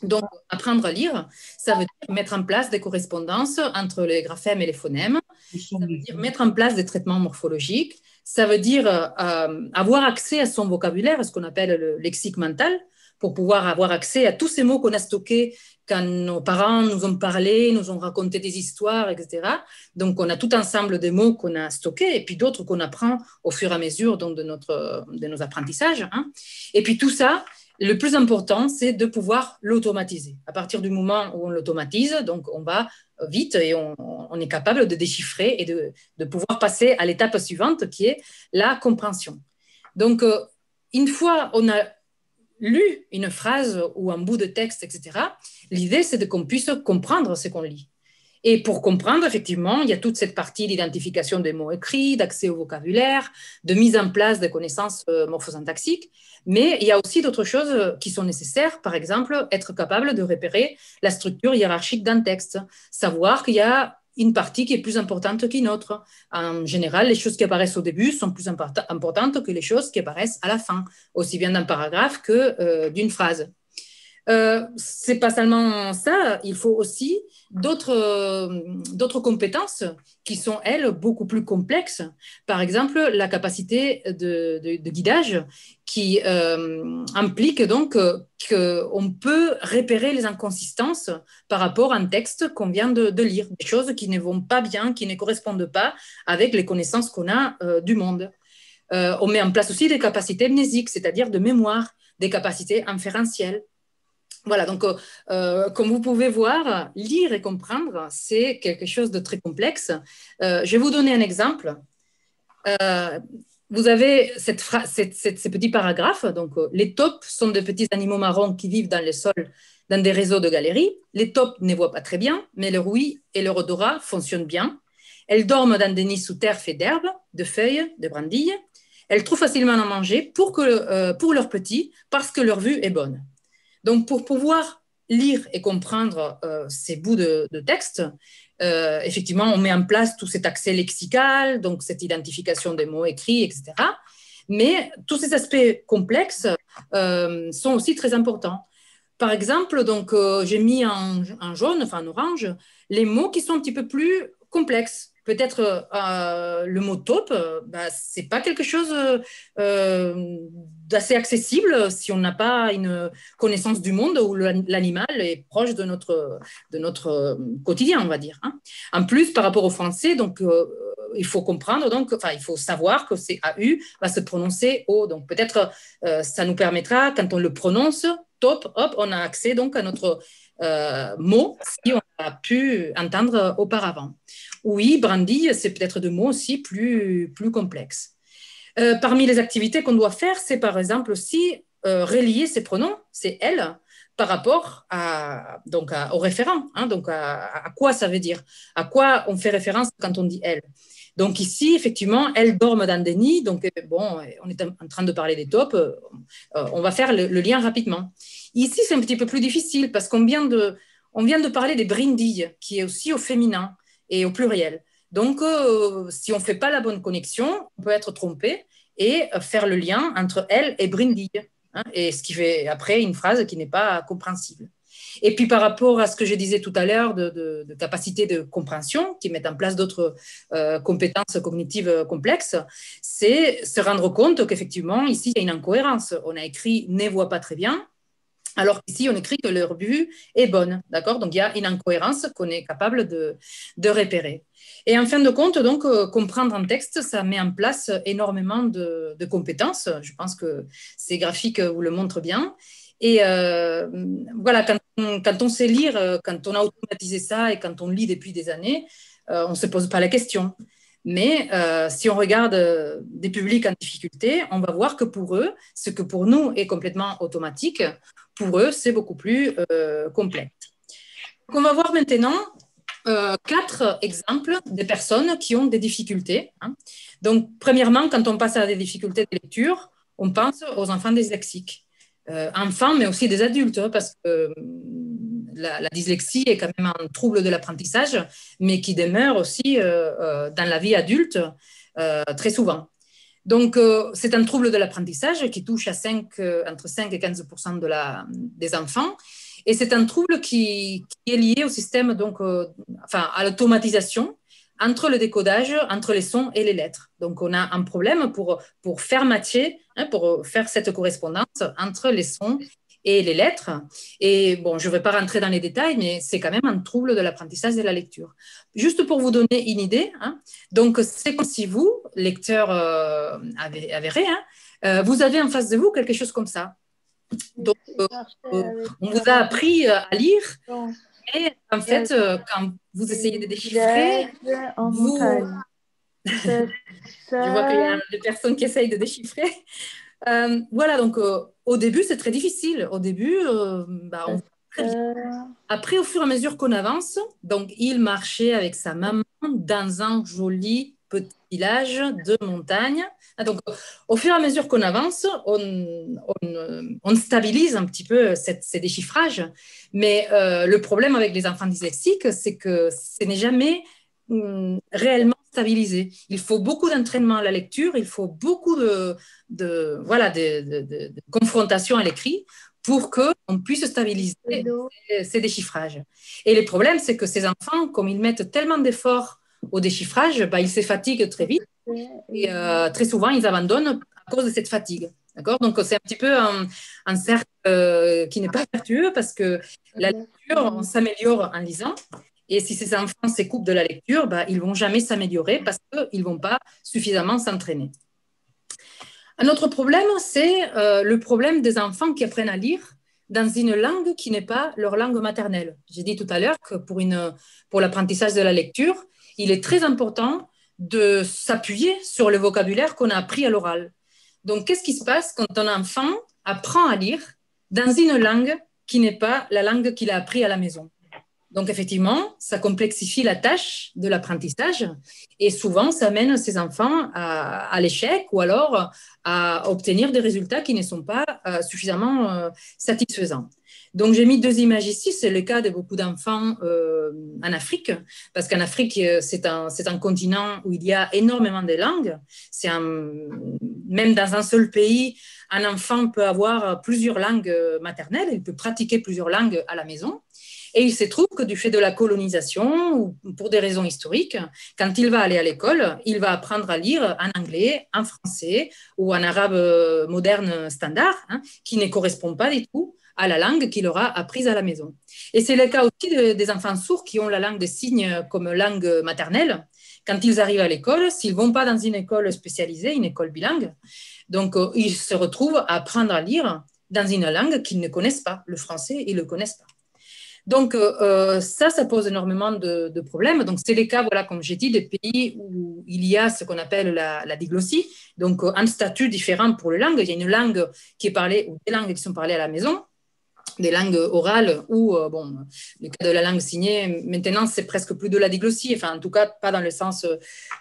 Donc, apprendre à lire, ça veut dire mettre en place des correspondances entre les graphèmes et les phonèmes. Ça veut dire mettre en place des traitements morphologiques. Ça veut dire euh, avoir accès à son vocabulaire, ce qu'on appelle le lexique mental, pour pouvoir avoir accès à tous ces mots qu'on a stockés quand nos parents nous ont parlé, nous ont raconté des histoires, etc. Donc, on a tout ensemble des mots qu'on a stockés et puis d'autres qu'on apprend au fur et à mesure donc, de, notre, de nos apprentissages. Hein. Et puis tout ça, le plus important, c'est de pouvoir l'automatiser. À partir du moment où on l'automatise, donc on va vite et on, est capable de déchiffrer et de, de pouvoir passer à l'étape suivante qui est la compréhension. Donc, euh, une fois on a lu une phrase ou un bout de texte, etc., l'idée, c'est qu'on puisse comprendre ce qu'on lit. Et pour comprendre, effectivement, il y a toute cette partie d'identification des mots écrits, d'accès au vocabulaire, de mise en place des connaissances euh, morphosyntaxiques. Mais il y a aussi d'autres choses qui sont nécessaires. Par exemple, être capable de repérer la structure hiérarchique d'un texte, savoir qu'il y a une partie qui est plus importante qu'une autre. En général, les choses qui apparaissent au début sont plus importantes que les choses qui apparaissent à la fin, aussi bien d'un paragraphe que euh, d'une phrase. Euh, c'est pas seulement ça, il faut aussi d'autres euh, compétences qui sont, elles, beaucoup plus complexes. Par exemple, la capacité de, guidage qui euh, implique donc qu'on peut repérer les inconsistances par rapport à un texte qu'on vient de, lire, des choses qui ne vont pas bien, qui ne correspondent pas avec les connaissances qu'on a du monde. on met en place aussi des capacités mnésiques, c'est-à-dire de mémoire, des capacités inférentielles. Voilà, donc euh, euh, comme vous pouvez voir, lire et comprendre, c'est quelque chose de très complexe. Euh, je vais vous donner un exemple. vous avez cette ces petits paragraphes. Donc, les taupes sont de petits animaux marrons qui vivent dans les sols, dans des réseaux de galeries. Les taupes ne voient pas très bien, mais leur ouïe et leur odorat fonctionnent bien. Elles dorment dans des nids sous terre faits d'herbes, de feuilles, de brindilles. Elles trouvent facilement à manger pour, que, pour leurs petits parce que leur vue est bonne. Donc, pour pouvoir lire et comprendre euh, ces bouts de, texte, euh, effectivement, on met en place tout cet accès lexical, donc cette identification des mots écrits, etc. Mais tous ces aspects complexes euh, sont aussi très importants. Par exemple, donc j'ai mis en, en, jaune, enfin en orange, les mots qui sont un petit peu plus complexes peut-être euh, le mot taupe, euh, bah, ce n'est pas quelque chose euh, d'assez accessible si on n'a pas une connaissance du monde où l'animal est proche de notre, de notre quotidien, on va dire. Hein. En plus, par rapport au français, donc, il faut comprendre, donc, il faut savoir que c'est AU va se prononcer O. Donc, peut-être ça nous permettra, quand on le prononce, taupe, hop, on a accès donc à notre mot si on a pu entendre auparavant. Oui, brandille, c'est peut-être de mots aussi plus, plus complexes. Euh, parmi les activités qu'on doit faire, c'est par exemple aussi euh, relier ces pronoms, c'est elle, par rapport à, donc au référent. Hein, donc à, quoi ça veut dire À quoi on fait référence quand on dit elle donc ici, effectivement, elles dorment dans des nids. Donc, euh, bon, on est en train de parler des taupes. on va faire le, lien rapidement. Ici, c'est un petit peu plus difficile parce qu'on vient de, parler des brindilles, qui est aussi au féminin et au pluriel. Donc, euh, si on ne fait pas la bonne connexion, on peut être trompé et faire le lien entre elle et brindille. Hein, et ce qui fait après une phrase qui n'est pas compréhensible. Et puis par rapport à ce que je disais tout à l'heure de, capacité de compréhension, qui met en place d'autres euh, compétences cognitives complexes, c'est se rendre compte qu'effectivement, ici, il y a une incohérence. On a écrit ne voit pas très bien, alors qu'ici, on écrit que leur vue est bonne. D'accord? Donc, il y a une incohérence qu'on est capable de, repérer. Et en fin de compte, donc, euh, comprendre un texte, ça met en place énormément de, compétences. Je pense que ces graphiques vous le montrent bien. Et euh, voilà, quand on, sait lire, euh, quand on a automatisé ça et quand on lit depuis des années, on ne se pose pas la question. Mais si on regarde des publics en difficulté, on va voir que pour eux, ce que pour nous est complètement automatique, pour eux, c'est beaucoup plus euh, complexe. on va voir maintenant euh, quatre exemples de personnes qui ont des difficultés. Hein. Donc, premièrement, quand on passe à des difficultés de lecture, on pense aux enfants dyslexiques. Euh, enfants, mais aussi des adultes, hein, parce que la, dyslexie est quand même un trouble de l'apprentissage, mais qui demeure aussi dans la vie adulte très souvent. Donc, euh, c'est un trouble de l'apprentissage qui touche à 5, euh, entre 5 et 15 de la, des enfants. Et c'est un trouble qui, est lié au système, donc, euh, enfin, à l'automatisation entre le décodage, entre les sons et les lettres. Donc, on a un problème pour, pour faire matcher, hein, pour faire cette correspondance entre les sons et les lettres. Et bon, je ne vais pas rentrer dans les détails, mais c'est quand même un trouble de l'apprentissage de la lecture. Juste pour vous donner une idée, hein, donc c'est comme si vous, lecteur euh, avéré, hein, euh, vous avez en face de vous quelque chose comme ça. Donc, euh, on vous a appris à lire. Et en fait, quand vous essayez de déchiffrer, vous... Je vois qu'il y a des personnes qui essayent de déchiffrer. voilà, donc au début, c'est très difficile. Au début, bah, on après, au fur et à mesure qu'on avance, donc il marchait avec sa maman dans un joli petit village de montagne. Ah, donc, au fur et à mesure qu'on avance, on, stabilise un petit peu ces déchiffrages. Mais euh, le problème avec les enfants dyslexiques, c'est que ce n'est jamais hum, réellement stabilisé. Il faut beaucoup d'entraînement à la lecture, il faut beaucoup de, de voilà, de, de confrontation à l'écrit pour qu'on puisse stabiliser ces, déchiffrages. Et le problème, c'est que ces enfants, comme ils mettent tellement d'efforts au déchiffrage, bah, ils se fatiguent très vite et euh, très souvent, ils abandonnent à cause de cette fatigue. D'accord? Donc, c'est un petit peu un, cercle euh, qui n'est pas vertueux parce que la lecture, on s'améliore en lisant. Et si ces enfants s'écoupent de la lecture, bah, ils ne vont jamais s'améliorer parce qu'ils ne vont pas suffisamment s'entraîner. Un autre problème, c'est euh, le problème des enfants qui apprennent à lire dans une langue qui n'est pas leur langue maternelle. J'ai dit tout à l'heure que pour, pour l'apprentissage de la lecture, il est très important de s'appuyer sur le vocabulaire qu'on a appris à l'oral. Donc, qu'est-ce qui se passe quand un enfant apprend à lire dans une langue qui n'est pas la langue qu'il a appris à la maison? Donc, effectivement, ça complexifie la tâche de l'apprentissage et souvent, ça mène ces enfants à, l'échec ou alors à obtenir des résultats qui ne sont pas euh, suffisamment euh, satisfaisants. Donc, j'ai mis deux images ici. C'est le cas de beaucoup d'enfants euh, en Afrique, parce qu'en Afrique, c'est un, un, continent où il y a énormément de langues. C'est même dans un seul pays, un enfant peut avoir plusieurs langues maternelles, il peut pratiquer plusieurs langues à la maison. Et il se trouve que du fait de la colonisation, ou pour des raisons historiques, quand il va aller à l'école, il va apprendre à lire en anglais, en français ou en arabe euh, moderne standard, hein, qui ne correspond pas du tout à la langue qu'il aura apprise à la maison. Et c'est le cas aussi des enfants sourds qui ont la langue des signes comme langue maternelle. Quand ils arrivent à l'école, s'ils ne vont pas dans une école spécialisée, une école bilingue, donc euh, ils se retrouvent à apprendre à lire dans une langue qu'ils ne connaissent pas. Le français, ils ne le connaissent pas. Donc, euh, euh, ça, ça pose énormément de, problèmes. Donc, c'est les cas, voilà, comme j'ai dit, des pays où il y a ce qu'on appelle la, la, diglossie, donc un statut différent pour les langues. Il y a une langue qui est parlée, ou des langues qui sont parlées à la maison, des langues orales ou, euh, bon, le cas de la langue signée, maintenant, c'est presque plus de la diglossie, enfin, en tout cas, pas dans le sens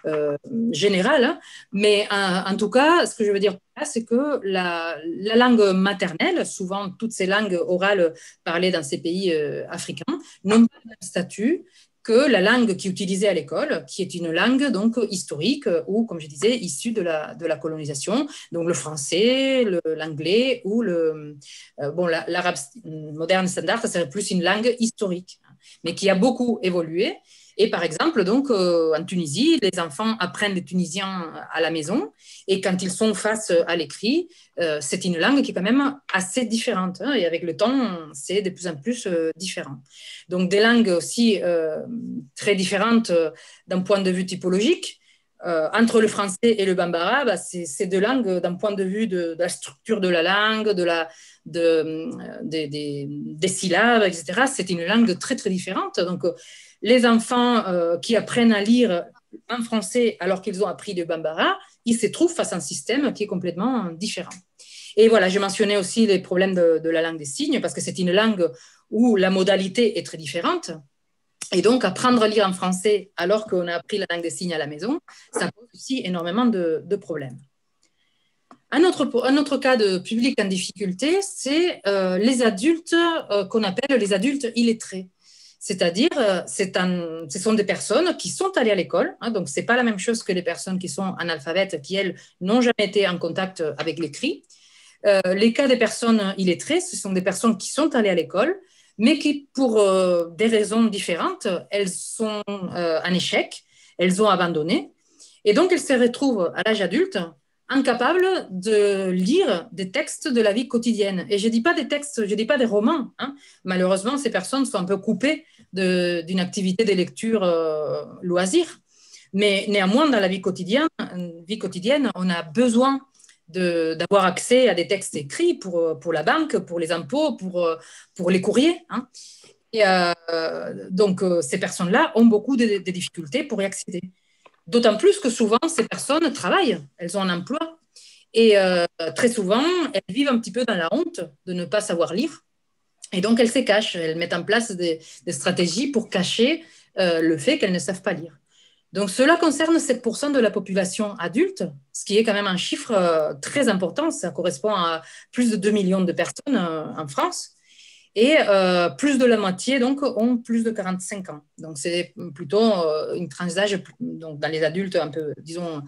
euh, général. Hein. mais en, tout cas, ce que je veux dire c'est que la, la, langue maternelle, souvent toutes ces langues orales parlées dans ces pays euh, africains, n'ont pas le statut que la langue qui est utilisée à l'école, qui est une langue donc historique ou, comme je disais, issue de la, colonisation, donc le français, l'anglais ou le euh, bon l'arabe moderne standard, ça serait plus une langue historique, mais qui a beaucoup évolué et par exemple, donc, euh, en Tunisie, les enfants apprennent le tunisien à la maison et quand ils sont face à l'écrit, euh, c'est une langue qui est quand même assez différente. Hein, et avec le temps, c'est de plus en plus euh, différent. Donc, des langues aussi très différentes d'un point de vue typologique. entre le français et le bambara, bah, c'est deux langues d'un point de vue de, la structure de la langue, de la, de, des, des, syllabes, etc. C'est une langue très, très différente. Donc, les enfants euh, qui apprennent à lire en français alors qu'ils ont appris le bambara, ils se trouvent face à un système qui est complètement différent. Et voilà, je mentionnais aussi les problèmes de, la langue des signes, parce que c'est une langue où la modalité est très différente. Et donc, apprendre à lire en français alors qu'on a appris la langue des signes à la maison, ça pose aussi énormément de, problèmes. Un autre, cas de public en difficulté, c'est euh, les adultes euh, qu'on appelle les adultes illettrés. C'est-à-dire, euh, ce sont des personnes qui sont allées à l'école, hein, donc ce n'est pas la même chose que les personnes qui sont analphabètes, qui, elles, n'ont jamais été en contact avec l'écrit. Euh, les cas des personnes illettrées, ce sont des personnes qui sont allées à l'école, mais qui, pour des raisons différentes, elles sont en échec, elles ont abandonné, et donc elles se retrouvent à l'âge adulte incapables de lire des textes de la vie quotidienne. Et je ne dis pas des textes, je dis pas des romans. Hein. Malheureusement, ces personnes sont un peu coupées d'une activité de lecture euh, loisir. Mais néanmoins, dans la vie quotidienne, vie quotidienne on a besoin d'avoir accès à des textes écrits pour, pour la banque, pour les impôts, pour, pour les courriers. Hein. Et euh, donc, euh, ces personnes-là ont beaucoup de difficultés pour y accéder. D'autant plus que souvent, ces personnes travaillent, elles ont un emploi. Et euh, très souvent, elles vivent un petit peu dans la honte de ne pas savoir lire. Et donc, elles se cachent. Elles mettent en place des, stratégies pour cacher euh, le fait qu'elles ne savent pas lire. Donc, cela concerne 7% de la population adulte, ce qui est quand même un chiffre euh, très important. Ça correspond à plus de 2 millions de personnes en France. Et euh, plus de la moitié donc, ont plus de 45 ans. Donc, c'est plutôt euh, une tranche d'âge, dans les adultes, un peu, disons,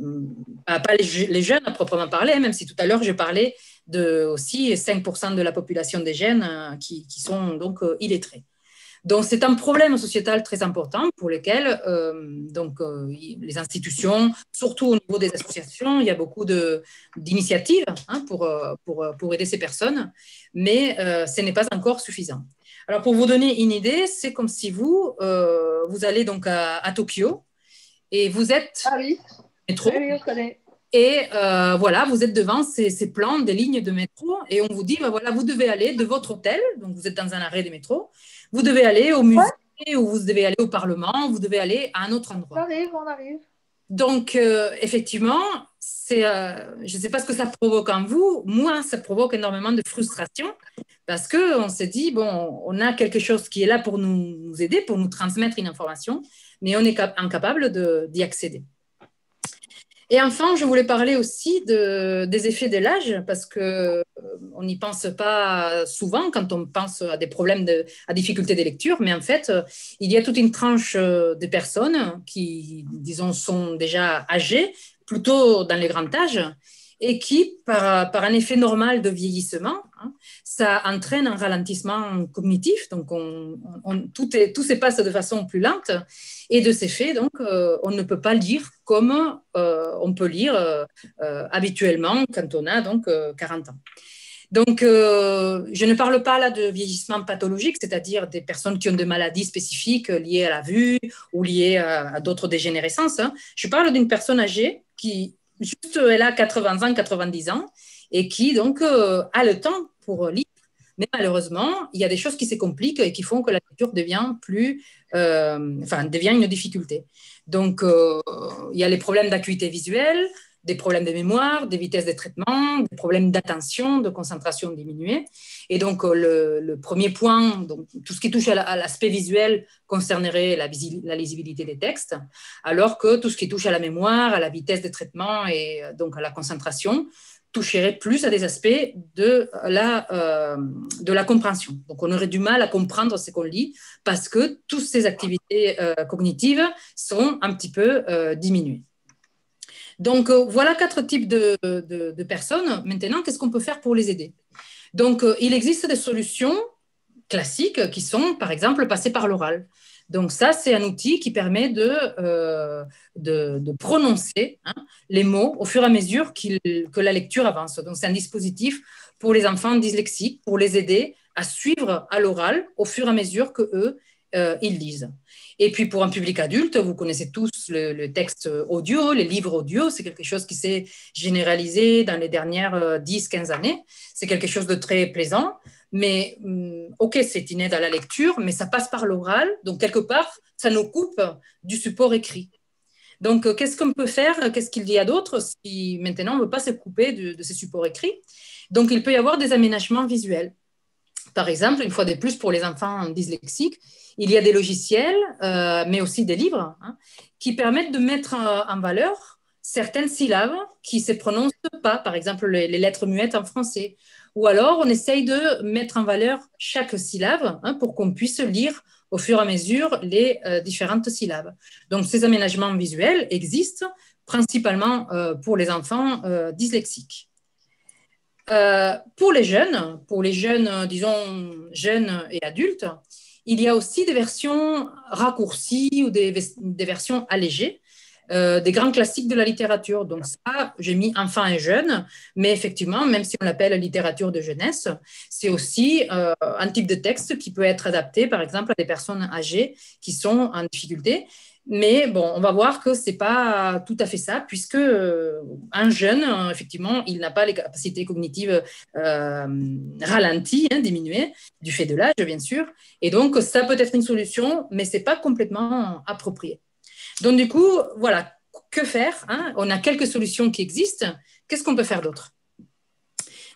euh, pas, les, jeunes à proprement parler, même si tout à l'heure, je parlais de aussi 5% de la population des jeunes qui, qui sont donc illettrés. Donc, c'est un problème sociétal très important pour lequel euh, donc, euh, les institutions, surtout au niveau des associations, il y a beaucoup d'initiatives hein, pour, euh, pour, pour, aider ces personnes, mais ce n'est pas encore suffisant. Alors, pour vous donner une idée, c'est comme si vous, vous allez donc à, Tokyo et vous êtes ah oui. métro. Et voilà, vous êtes devant ces, ces, plans des lignes de métro et on vous dit, bah, voilà, vous devez aller de votre hôtel, donc vous êtes dans un arrêt de métro, vous devez aller au musée ou vous devez aller au Parlement, vous devez aller à un autre endroit. On arrive, on arrive. Donc, euh, effectivement, c'est, euh, je ne sais pas ce que ça provoque en vous. Moi, ça provoque énormément de frustration parce qu'on se dit, bon, on a quelque chose qui est là pour nous aider, pour nous transmettre une information, mais on est incapable d'y accéder. Et enfin, je voulais parler aussi de, des effets de l'âge, parce qu'on euh, n'y pense pas souvent quand on pense à des problèmes, de, à difficultés de lecture, mais en fait, euh, il y a toute une tranche euh, de personnes qui, disons, sont déjà âgées, plutôt dans les grands âges, et qui, par, un effet normal de vieillissement, hein, ça entraîne un ralentissement cognitif, donc tout se passe de façon plus lente, et de ces faits, donc, euh, on ne peut pas lire comme euh, on peut lire euh, habituellement quand on a donc 40 ans. Donc, je ne parle pas là de vieillissement pathologique, c'est-à-dire des personnes qui ont des maladies spécifiques liées à la vue ou liées à, d'autres dégénérescences. Hein. Je parle d'une personne âgée qui, juste, elle a 80 ans, 90 ans, et qui donc a le temps pour lire. Mais malheureusement, il y a des choses qui se compliquent et qui font que la lecture devient plus, euh, enfin, devient une difficulté. Donc, euh, il y a les problèmes d'acuité visuelle, des problèmes de mémoire, des vitesses de traitement, des problèmes d'attention, de concentration diminuée. Et donc, euh, le, premier point, donc, tout ce qui touche à l'aspect visuel concernerait la, lisibilité des textes, alors que tout ce qui touche à la mémoire, à la vitesse de traitement et donc à la concentration toucherait plus à des aspects de la, euh, de la compréhension. Donc, on aurait du mal à comprendre ce qu'on lit parce que toutes ces activités euh, cognitives sont un petit peu euh, diminuées. Donc, voilà quatre types de, personnes. Maintenant, qu'est-ce qu'on peut faire pour les aider? Donc, il existe des solutions classiques qui sont, par exemple, passer par l'oral. Donc ça, c'est un outil qui permet de, euh, prononcer hein, les mots au fur et à mesure que la lecture avance. Donc c'est un dispositif pour les enfants dyslexiques, pour les aider à suivre à l'oral au fur et à mesure que eux euh, ils lisent. Et puis pour un public adulte, vous connaissez tous le, texte audio, les livres audio, c'est quelque chose qui s'est généralisé dans les dernières 10-15 euh, années. C'est quelque chose de très plaisant. Mais, hum, OK, c'est inné dans la lecture, mais ça passe par l'oral. Donc, quelque part, ça nous coupe du support écrit. Donc, euh, qu'est-ce qu'on peut faire? Qu'est-ce qu'il y a d'autre si maintenant on ne veut pas se couper de, ces supports écrits? Donc, il peut y avoir des aménagements visuels. Par exemple, une fois de plus, pour les enfants dyslexiques, il y a des logiciels, euh, mais aussi des livres, hein, qui permettent de mettre en valeur certaines syllabes qui ne se prononcent pas, par exemple les lettres muettes en français, ou alors, on essaye de mettre en valeur chaque syllabe hein, pour qu'on puisse lire au fur et à mesure les euh, différentes syllabes. Donc, ces aménagements visuels existent principalement euh, pour les enfants euh, dyslexiques. pour les jeunes, pour les jeunes, disons, jeunes et adultes, il y a aussi des versions raccourcies ou des, versions allégées. Euh, des grands classiques de la littérature. Donc ça, j'ai mis enfants et jeunes, mais effectivement, même si on l'appelle littérature de jeunesse, c'est aussi euh, un type de texte qui peut être adapté, par exemple, à des personnes âgées qui sont en difficulté. Mais bon, on va voir que ce n'est pas tout à fait ça, puisque euh, un jeune, effectivement, il n'a pas les capacités cognitives ralenties, hein, diminuées, du fait de l'âge, bien sûr. Et donc, ça peut être une solution, mais ce n'est pas complètement approprié. Donc, du coup, voilà, que faire hein? On a quelques solutions qui existent. Qu'est-ce qu'on peut faire d'autre?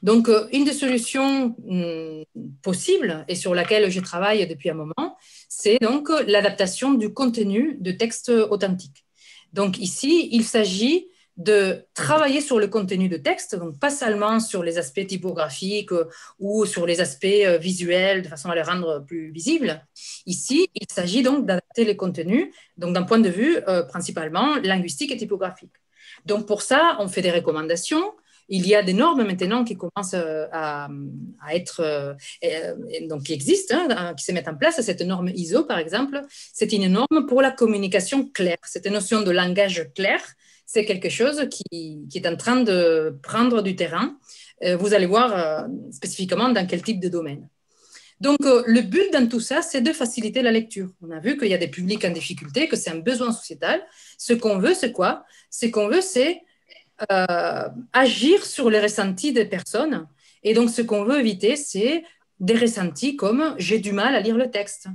Donc, euh, une des solutions hmm, possibles et sur laquelle je travaille depuis un moment, c'est donc l'adaptation du contenu de textes authentiques. Donc, ici, il s'agit de travailler sur le contenu de texte, donc pas seulement sur les aspects typographiques euh, ou sur les aspects euh, visuels de façon à les rendre plus visibles. Ici, il s'agit donc d'adapter les contenus, donc d'un point de vue euh, principalement linguistique et typographique. Donc pour ça, on fait des recommandations. Il y a des normes maintenant qui commencent à, être, donc qui existent, hein, qui se mettent en place. Cette norme ISO, par exemple, c'est une norme pour la communication claire. Cette notion de langage clair, c'est quelque chose qui, est en train de prendre du terrain. Euh, vous allez voir euh, spécifiquement dans quel type de domaine. Donc, euh, le but dans tout ça, c'est de faciliter la lecture. On a vu qu'il y a des publics en difficulté, que c'est un besoin sociétal. Ce qu'on veut, c'est quoi? Ce qu'on veut, c'est agir sur les ressentis des personnes. Et donc, ce qu'on veut éviter, c'est des ressentis comme j'ai du mal à lire le texte.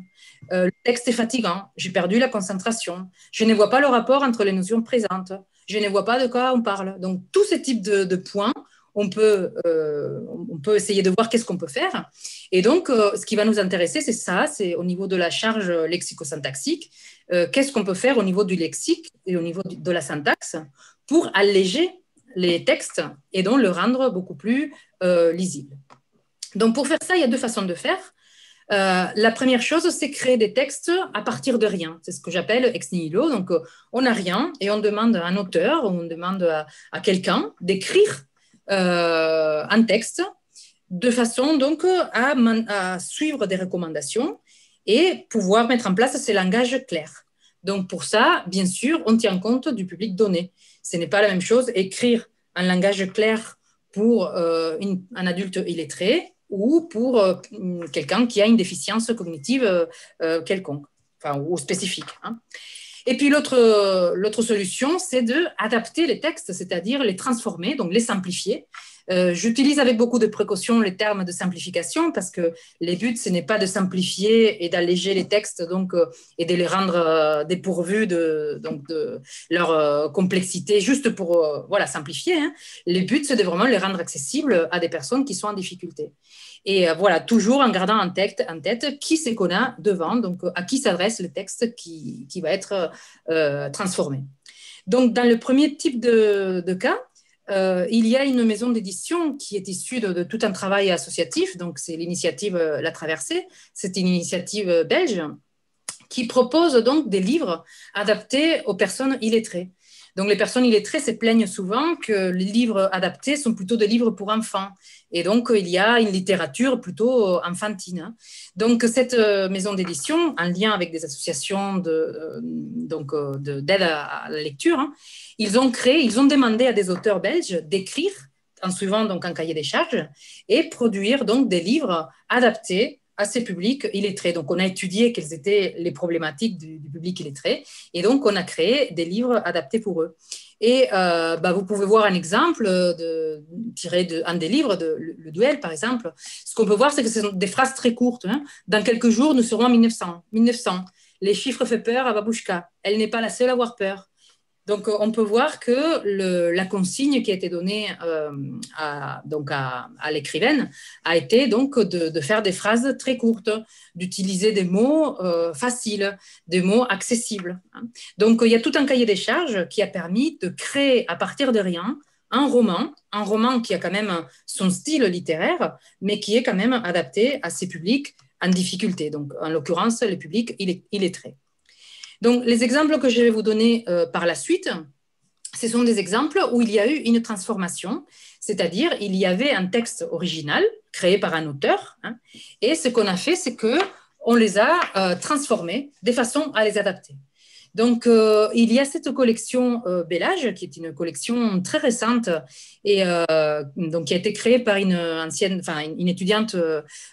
le texte est fatigant, j'ai perdu la concentration, je ne vois pas le rapport entre les notions présentes, je ne vois pas de quoi on parle. Donc, tous ces types de, points, on peut, euh, on peut essayer de voir qu'est-ce qu'on peut faire. Et donc, euh, ce qui va nous intéresser, c'est ça, c'est au niveau de la charge lexico-syntaxique, euh, qu'est-ce qu'on peut faire au niveau du lexique et au niveau de la syntaxe pour alléger les textes et donc le rendre beaucoup plus lisible. Donc, pour faire ça, il y a deux façons de faire. Euh, la première chose, c'est créer des textes à partir de rien. C'est ce que j'appelle ex nihilo. Donc, euh, on n'a rien et on demande à un auteur, on demande à, quelqu'un d'écrire euh, un texte de façon donc à, suivre des recommandations et pouvoir mettre en place ces langages clairs. Donc, pour ça, bien sûr, on tient compte du public donné. Ce n'est pas la même chose écrire un langage clair pour un adulte illettré ou pour euh, quelqu'un qui a une déficience cognitive euh, euh, quelconque, enfin, ou spécifique. Hein. Et puis l'autre solution, c'est d'adapter les textes, c'est-à-dire les transformer, donc les simplifier, euh, j'utilise avec beaucoup de précaution les termes de simplification parce que les buts, ce n'est pas de simplifier et d'alléger les textes donc, euh, et de les rendre euh, dépourvus de, donc, de leur complexité juste pour voilà, simplifier. Hein. Les buts, c'est de vraiment les rendre accessibles à des personnes qui sont en difficulté. Et voilà, toujours en gardant en tête, en tête qui c'est qu'on a devant, donc à qui s'adresse le texte qui, qui va être transformé. Donc, dans le premier type de, de cas, euh, il y a une maison d'édition qui est issue de, tout un travail associatif, donc c'est l'initiative euh, La Traversée, c'est une initiative euh, belge qui propose donc des livres adaptés aux personnes illettrées. Donc les personnes illettrées se plaignent souvent que les livres adaptés sont plutôt des livres pour enfants. Et donc il y a une littérature plutôt enfantine. Hein. Donc cette maison d'édition, en lien avec des associations d'aide à, la lecture, hein, ils ont créé, ils ont demandé à des auteurs belges d'écrire en suivant donc un cahier des charges et produire donc des livres adaptés à ces publics illettrés. Donc, on a étudié quelles étaient les problématiques du, public illettré et donc on a créé des livres adaptés pour eux. Et euh, bah, vous pouvez voir un exemple de, tiré d'un des livres, de, le, duel par exemple. Ce qu'on peut voir, c'est que ce sont des phrases très courtes. Hein. Dans quelques jours, nous serons en 1900. 1900. Les chiffres font peur à Babushka. Elle n'est pas la seule à avoir peur. Donc, euh, on peut voir que la consigne qui a été donnée euh, à, à, l'écrivaine a été donc de, faire des phrases très courtes, d'utiliser des mots euh, faciles, des mots accessibles. Hein. Donc, il y a tout un cahier des charges qui a permis de créer à partir de rien un roman, un roman qui a quand même son style littéraire, mais qui est quand même adapté à ces publics en difficulté. Donc, en l'occurrence, les publics illettrés. Donc, les exemples que je vais vous donner euh, par la suite, ce sont des exemples où il y a eu une transformation, C'est-à-dire, il y avait un texte original créé par un auteur, hein, et ce qu'on a fait, c'est que on les a euh, transformés de façon à les adapter. Donc, euh, il y a cette collection euh, Bellage, qui est une collection très récente et donc qui a été créée par une ancienne, enfin une, étudiante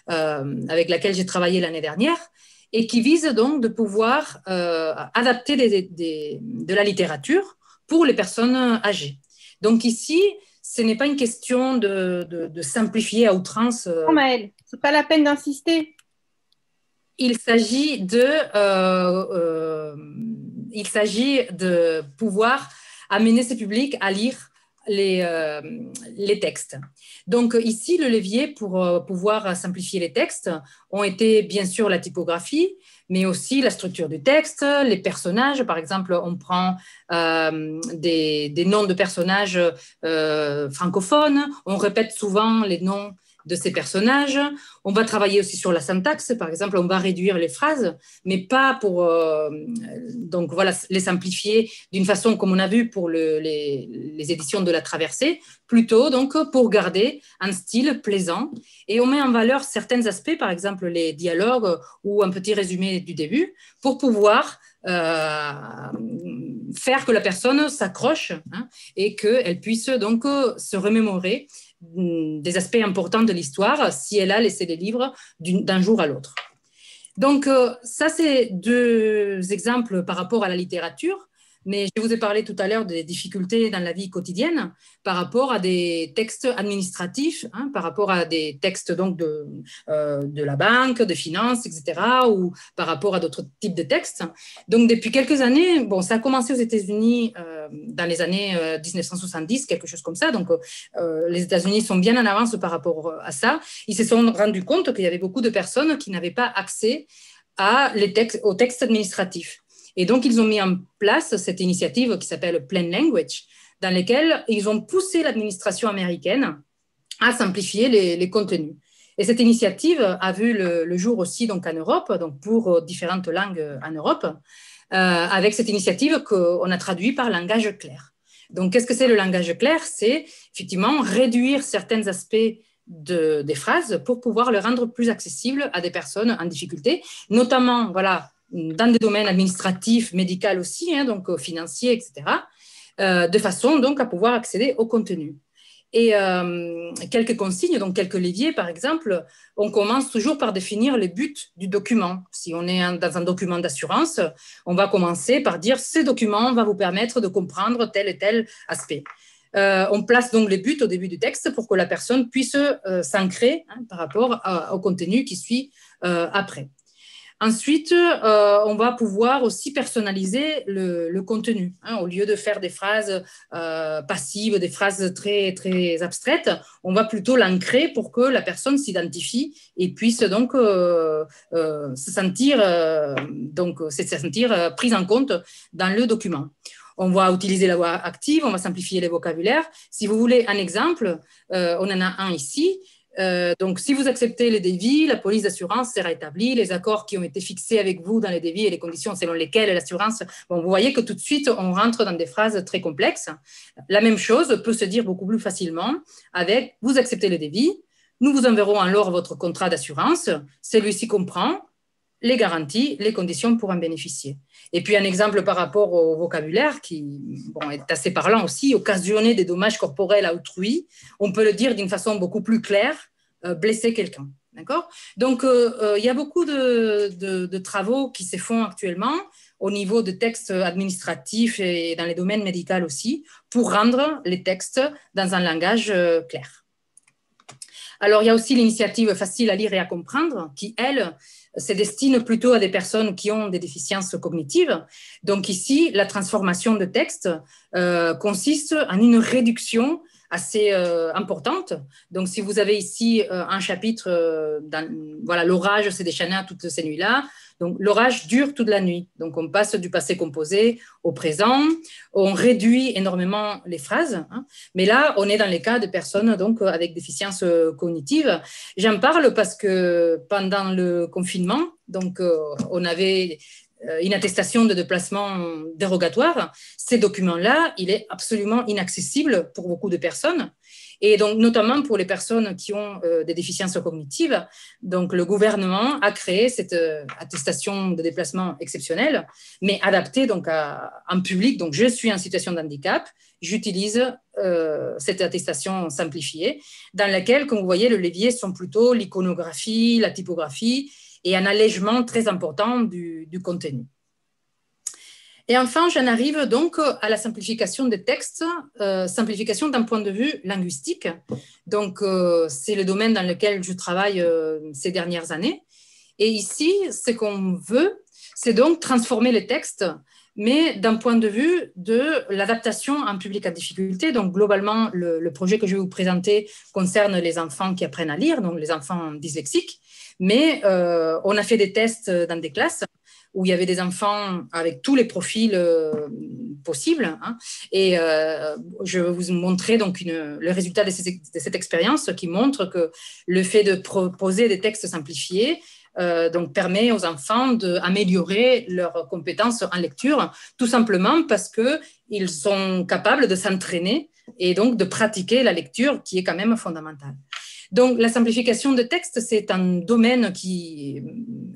avec laquelle j'ai travaillé l'année dernière et qui vise donc de pouvoir adapter de la littérature pour les personnes âgées. Donc ici, ce n'est pas une question de, simplifier à outrance. Non, Maëlle, ce n'est pas la peine d'insister il s'agit de, euh, euh, il s'agit de pouvoir amener ce public à lire les, euh, les textes. Donc ici, le levier pour pouvoir simplifier les textes ont été bien sûr la typographie, mais aussi la structure du texte, les personnages. Par exemple, on prend des, des, noms de personnages francophones, on répète souvent les noms de ces personnages. On va travailler aussi sur la syntaxe, par exemple, on va réduire les phrases, mais pas pour euh, donc voilà les simplifier d'une façon comme on a vu pour les, éditions de la traversée, plutôt donc pour garder un style plaisant. Et on met en valeur certains aspects, par exemple les dialogues ou un petit résumé du début, pour pouvoir euh, faire que la personne s'accroche hein, et qu'elle puisse donc se remémorer des aspects importants de l'histoire si elle a laissé les livres d'un jour à l'autre. Donc, euh, ça, c'est deux exemples par rapport à la littérature. Mais je vous ai parlé tout à l'heure des difficultés dans la vie quotidienne par rapport à des textes administratifs, hein, par rapport à des textes donc de, euh, de la banque, de finances, etc., ou par rapport à d'autres types de textes. Donc depuis quelques années, bon, ça a commencé aux États-Unis euh, dans les années 1970, euh, quelque chose comme ça. Donc les États-Unis sont bien en avance par rapport à ça. Ils se sont rendus compte qu'il y avait beaucoup de personnes qui n'avaient pas accès aux textes administratifs. Et donc, ils ont mis en place cette initiative qui s'appelle Plain Language, dans laquelle ils ont poussé l'administration américaine à simplifier les, contenus. Et cette initiative a vu le, jour aussi donc en Europe, donc pour différentes langues en Europe, euh, avec cette initiative qu'on a traduit par langage clair. Donc, qu'est-ce que c'est le langage clair? C'est effectivement réduire certains aspects de, des phrases pour pouvoir les rendre plus accessibles à des personnes en difficulté, notamment voilà, dans des domaines administratifs, médicaux aussi, hein, donc euh, financiers, etc., euh, de façon donc à pouvoir accéder au contenu. Et euh, quelques consignes, donc quelques leviers, par exemple, on commence toujours par définir les buts du document. Si on est dans un document d'assurance, on va commencer par dire ce document va vous permettre de comprendre tel et tel aspect. on place donc les buts au début du texte pour que la personne puisse s'ancrer hein, par rapport au contenu qui suit après. Ensuite, euh, on va pouvoir aussi personnaliser le, contenu. Hein. Au lieu de faire des phrases euh, passives, des phrases très, très abstraites, on va plutôt l'ancrer pour que la personne s'identifie et puisse donc euh, se sentir, donc, se sentir prise en compte dans le document. On va utiliser la voix active, on va simplifier les vocabulaires. Si vous voulez un exemple, on en a un ici. Euh, donc, si vous acceptez les devis, la police d'assurance sera établie, les accords qui ont été fixés avec vous dans les devis et les conditions selon lesquelles l'assurance. Bon, vous voyez que tout de suite, on rentre dans des phrases très complexes. La même chose peut se dire beaucoup plus facilement avec vous acceptez les devis, nous vous enverrons alors votre contrat d'assurance, celui-ci comprend les garanties, les conditions pour en bénéficier. Et puis un exemple par rapport au vocabulaire qui est assez parlant aussi, occasionner des dommages corporels à autrui, on peut le dire d'une façon beaucoup plus claire, blesser quelqu'un. D'accord? Donc, euh, euh, il y a beaucoup de, travaux qui se font actuellement au niveau de textes administratifs et dans les domaines médicaux aussi, pour rendre les textes dans un langage clair. Alors, il y a aussi l'initiative Facile à lire et à comprendre, qui, elle, se destine plutôt à des personnes qui ont des déficiences cognitives. Donc ici, la transformation de texte euh, consiste en une réduction assez euh, importante. Donc, si vous avez ici euh, un chapitre, dans, voilà, l'orage s'est déchaîné toutes ces nuits-là, donc, l'orage dure toute la nuit. Donc, on passe du passé composé au présent. On réduit énormément les phrases. Hein. Mais là, on est dans les cas de personnes donc, avec déficience euh, cognitive. J'en parle parce que pendant le confinement, donc, euh, on avait euh, une attestation de déplacement dérogatoire. Ces documents-là, il est absolument inaccessible pour beaucoup de personnes. Et donc, notamment pour les personnes qui ont euh, des déficiences cognitives, donc le gouvernement a créé cette euh, attestation de déplacement exceptionnelle, mais adaptée donc à public. Donc, je suis en situation de handicap, j'utilise euh, cette attestation simplifiée, dans laquelle, comme vous voyez, le levier sont plutôt l'iconographie, la typographie et un allègement très important du, contenu. Et enfin, j'en arrive donc à la simplification des textes, euh, simplification d'un point de vue linguistique. Donc, euh, c'est le domaine dans lequel je travaille euh, ces dernières années. Et ici, ce qu'on veut, c'est donc transformer les textes, mais d'un point de vue de l'adaptation en public à difficulté. Donc, globalement, le, le, projet que je vais vous présenter concerne les enfants qui apprennent à lire, donc les enfants dyslexiques. Mais on a fait des tests dans des classes où il y avait des enfants avec tous les profils euh, possibles. Hein. et euh, je vais vous montrer donc une, le résultat de, cette expérience qui montre que le fait de proposer des textes simplifiés euh, donc permet aux enfants d'améliorer leurs compétences en lecture, tout simplement parce qu'ils sont capables de s'entraîner et donc de pratiquer la lecture qui est quand même fondamentale. Donc, la simplification de texte, c'est un domaine qui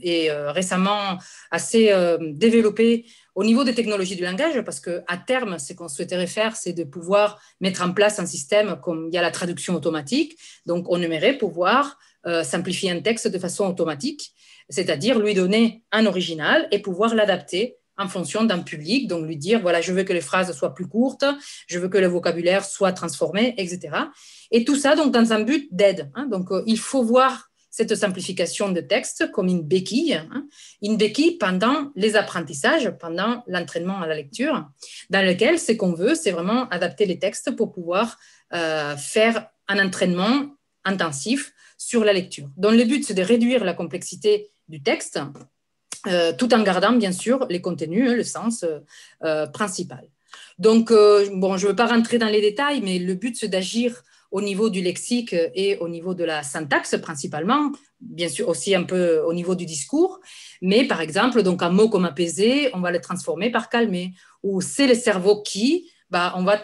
est euh, récemment assez euh, développé au niveau des technologies du langage, parce qu'à terme, ce qu'on souhaiterait faire, c'est de pouvoir mettre en place un système comme il y a la traduction automatique. Donc, on aimerait pouvoir euh, simplifier un texte de façon automatique, c'est-à-dire lui donner un original et pouvoir l'adapter en fonction d'un public, donc lui dire, voilà, je veux que les phrases soient plus courtes, je veux que le vocabulaire soit transformé, etc. Et tout ça donc dans un but d'aide. Hein. Donc euh, il faut voir cette simplification de texte comme une béquille, hein. une béquille pendant les apprentissages, pendant l'entraînement à la lecture, dans lequel ce qu'on veut, c'est vraiment adapter les textes pour pouvoir euh, faire un entraînement intensif sur la lecture. Donc le but, c'est de réduire la complexité du texte, euh, tout en gardant bien sûr les contenus, le sens principal. Donc, bon, je ne veux pas rentrer dans les détails, mais le but, c'est d'agir au niveau du lexique et au niveau de la syntaxe principalement, bien sûr aussi un peu au niveau du discours. Mais par exemple, donc un mot comme apaiser, on va le transformer par calmer. Ou c'est le cerveau qui, bah, on va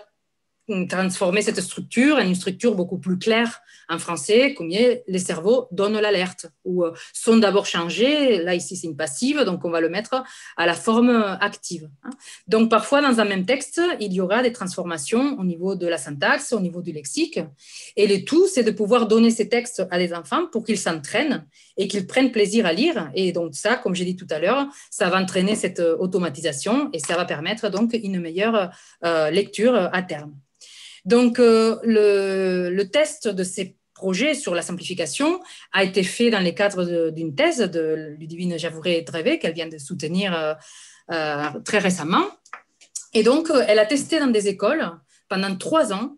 transformer cette structure en une structure beaucoup plus claire en français, combien les cerveaux donnent l'alerte ou euh, sont d'abord changés. Là, ici, c'est une passive, donc on va le mettre à la forme active. Hein. Donc, parfois, dans un même texte, il y aura des transformations au niveau de la syntaxe, au niveau du lexique. Et le tout, c'est de pouvoir donner ces textes à des enfants pour qu'ils s'entraînent et qu'ils prennent plaisir à lire. Et donc, ça, comme j'ai dit tout à l'heure, ça va entraîner cette automatisation et ça va permettre donc une meilleure euh, lecture à terme. Donc, euh, le, test de ces projets sur la simplification a été fait dans le cadre d'une thèse de Ludivine Javouré-Drévé qu'elle vient de soutenir euh, euh, très récemment. Et donc, elle a testé dans des écoles pendant trois ans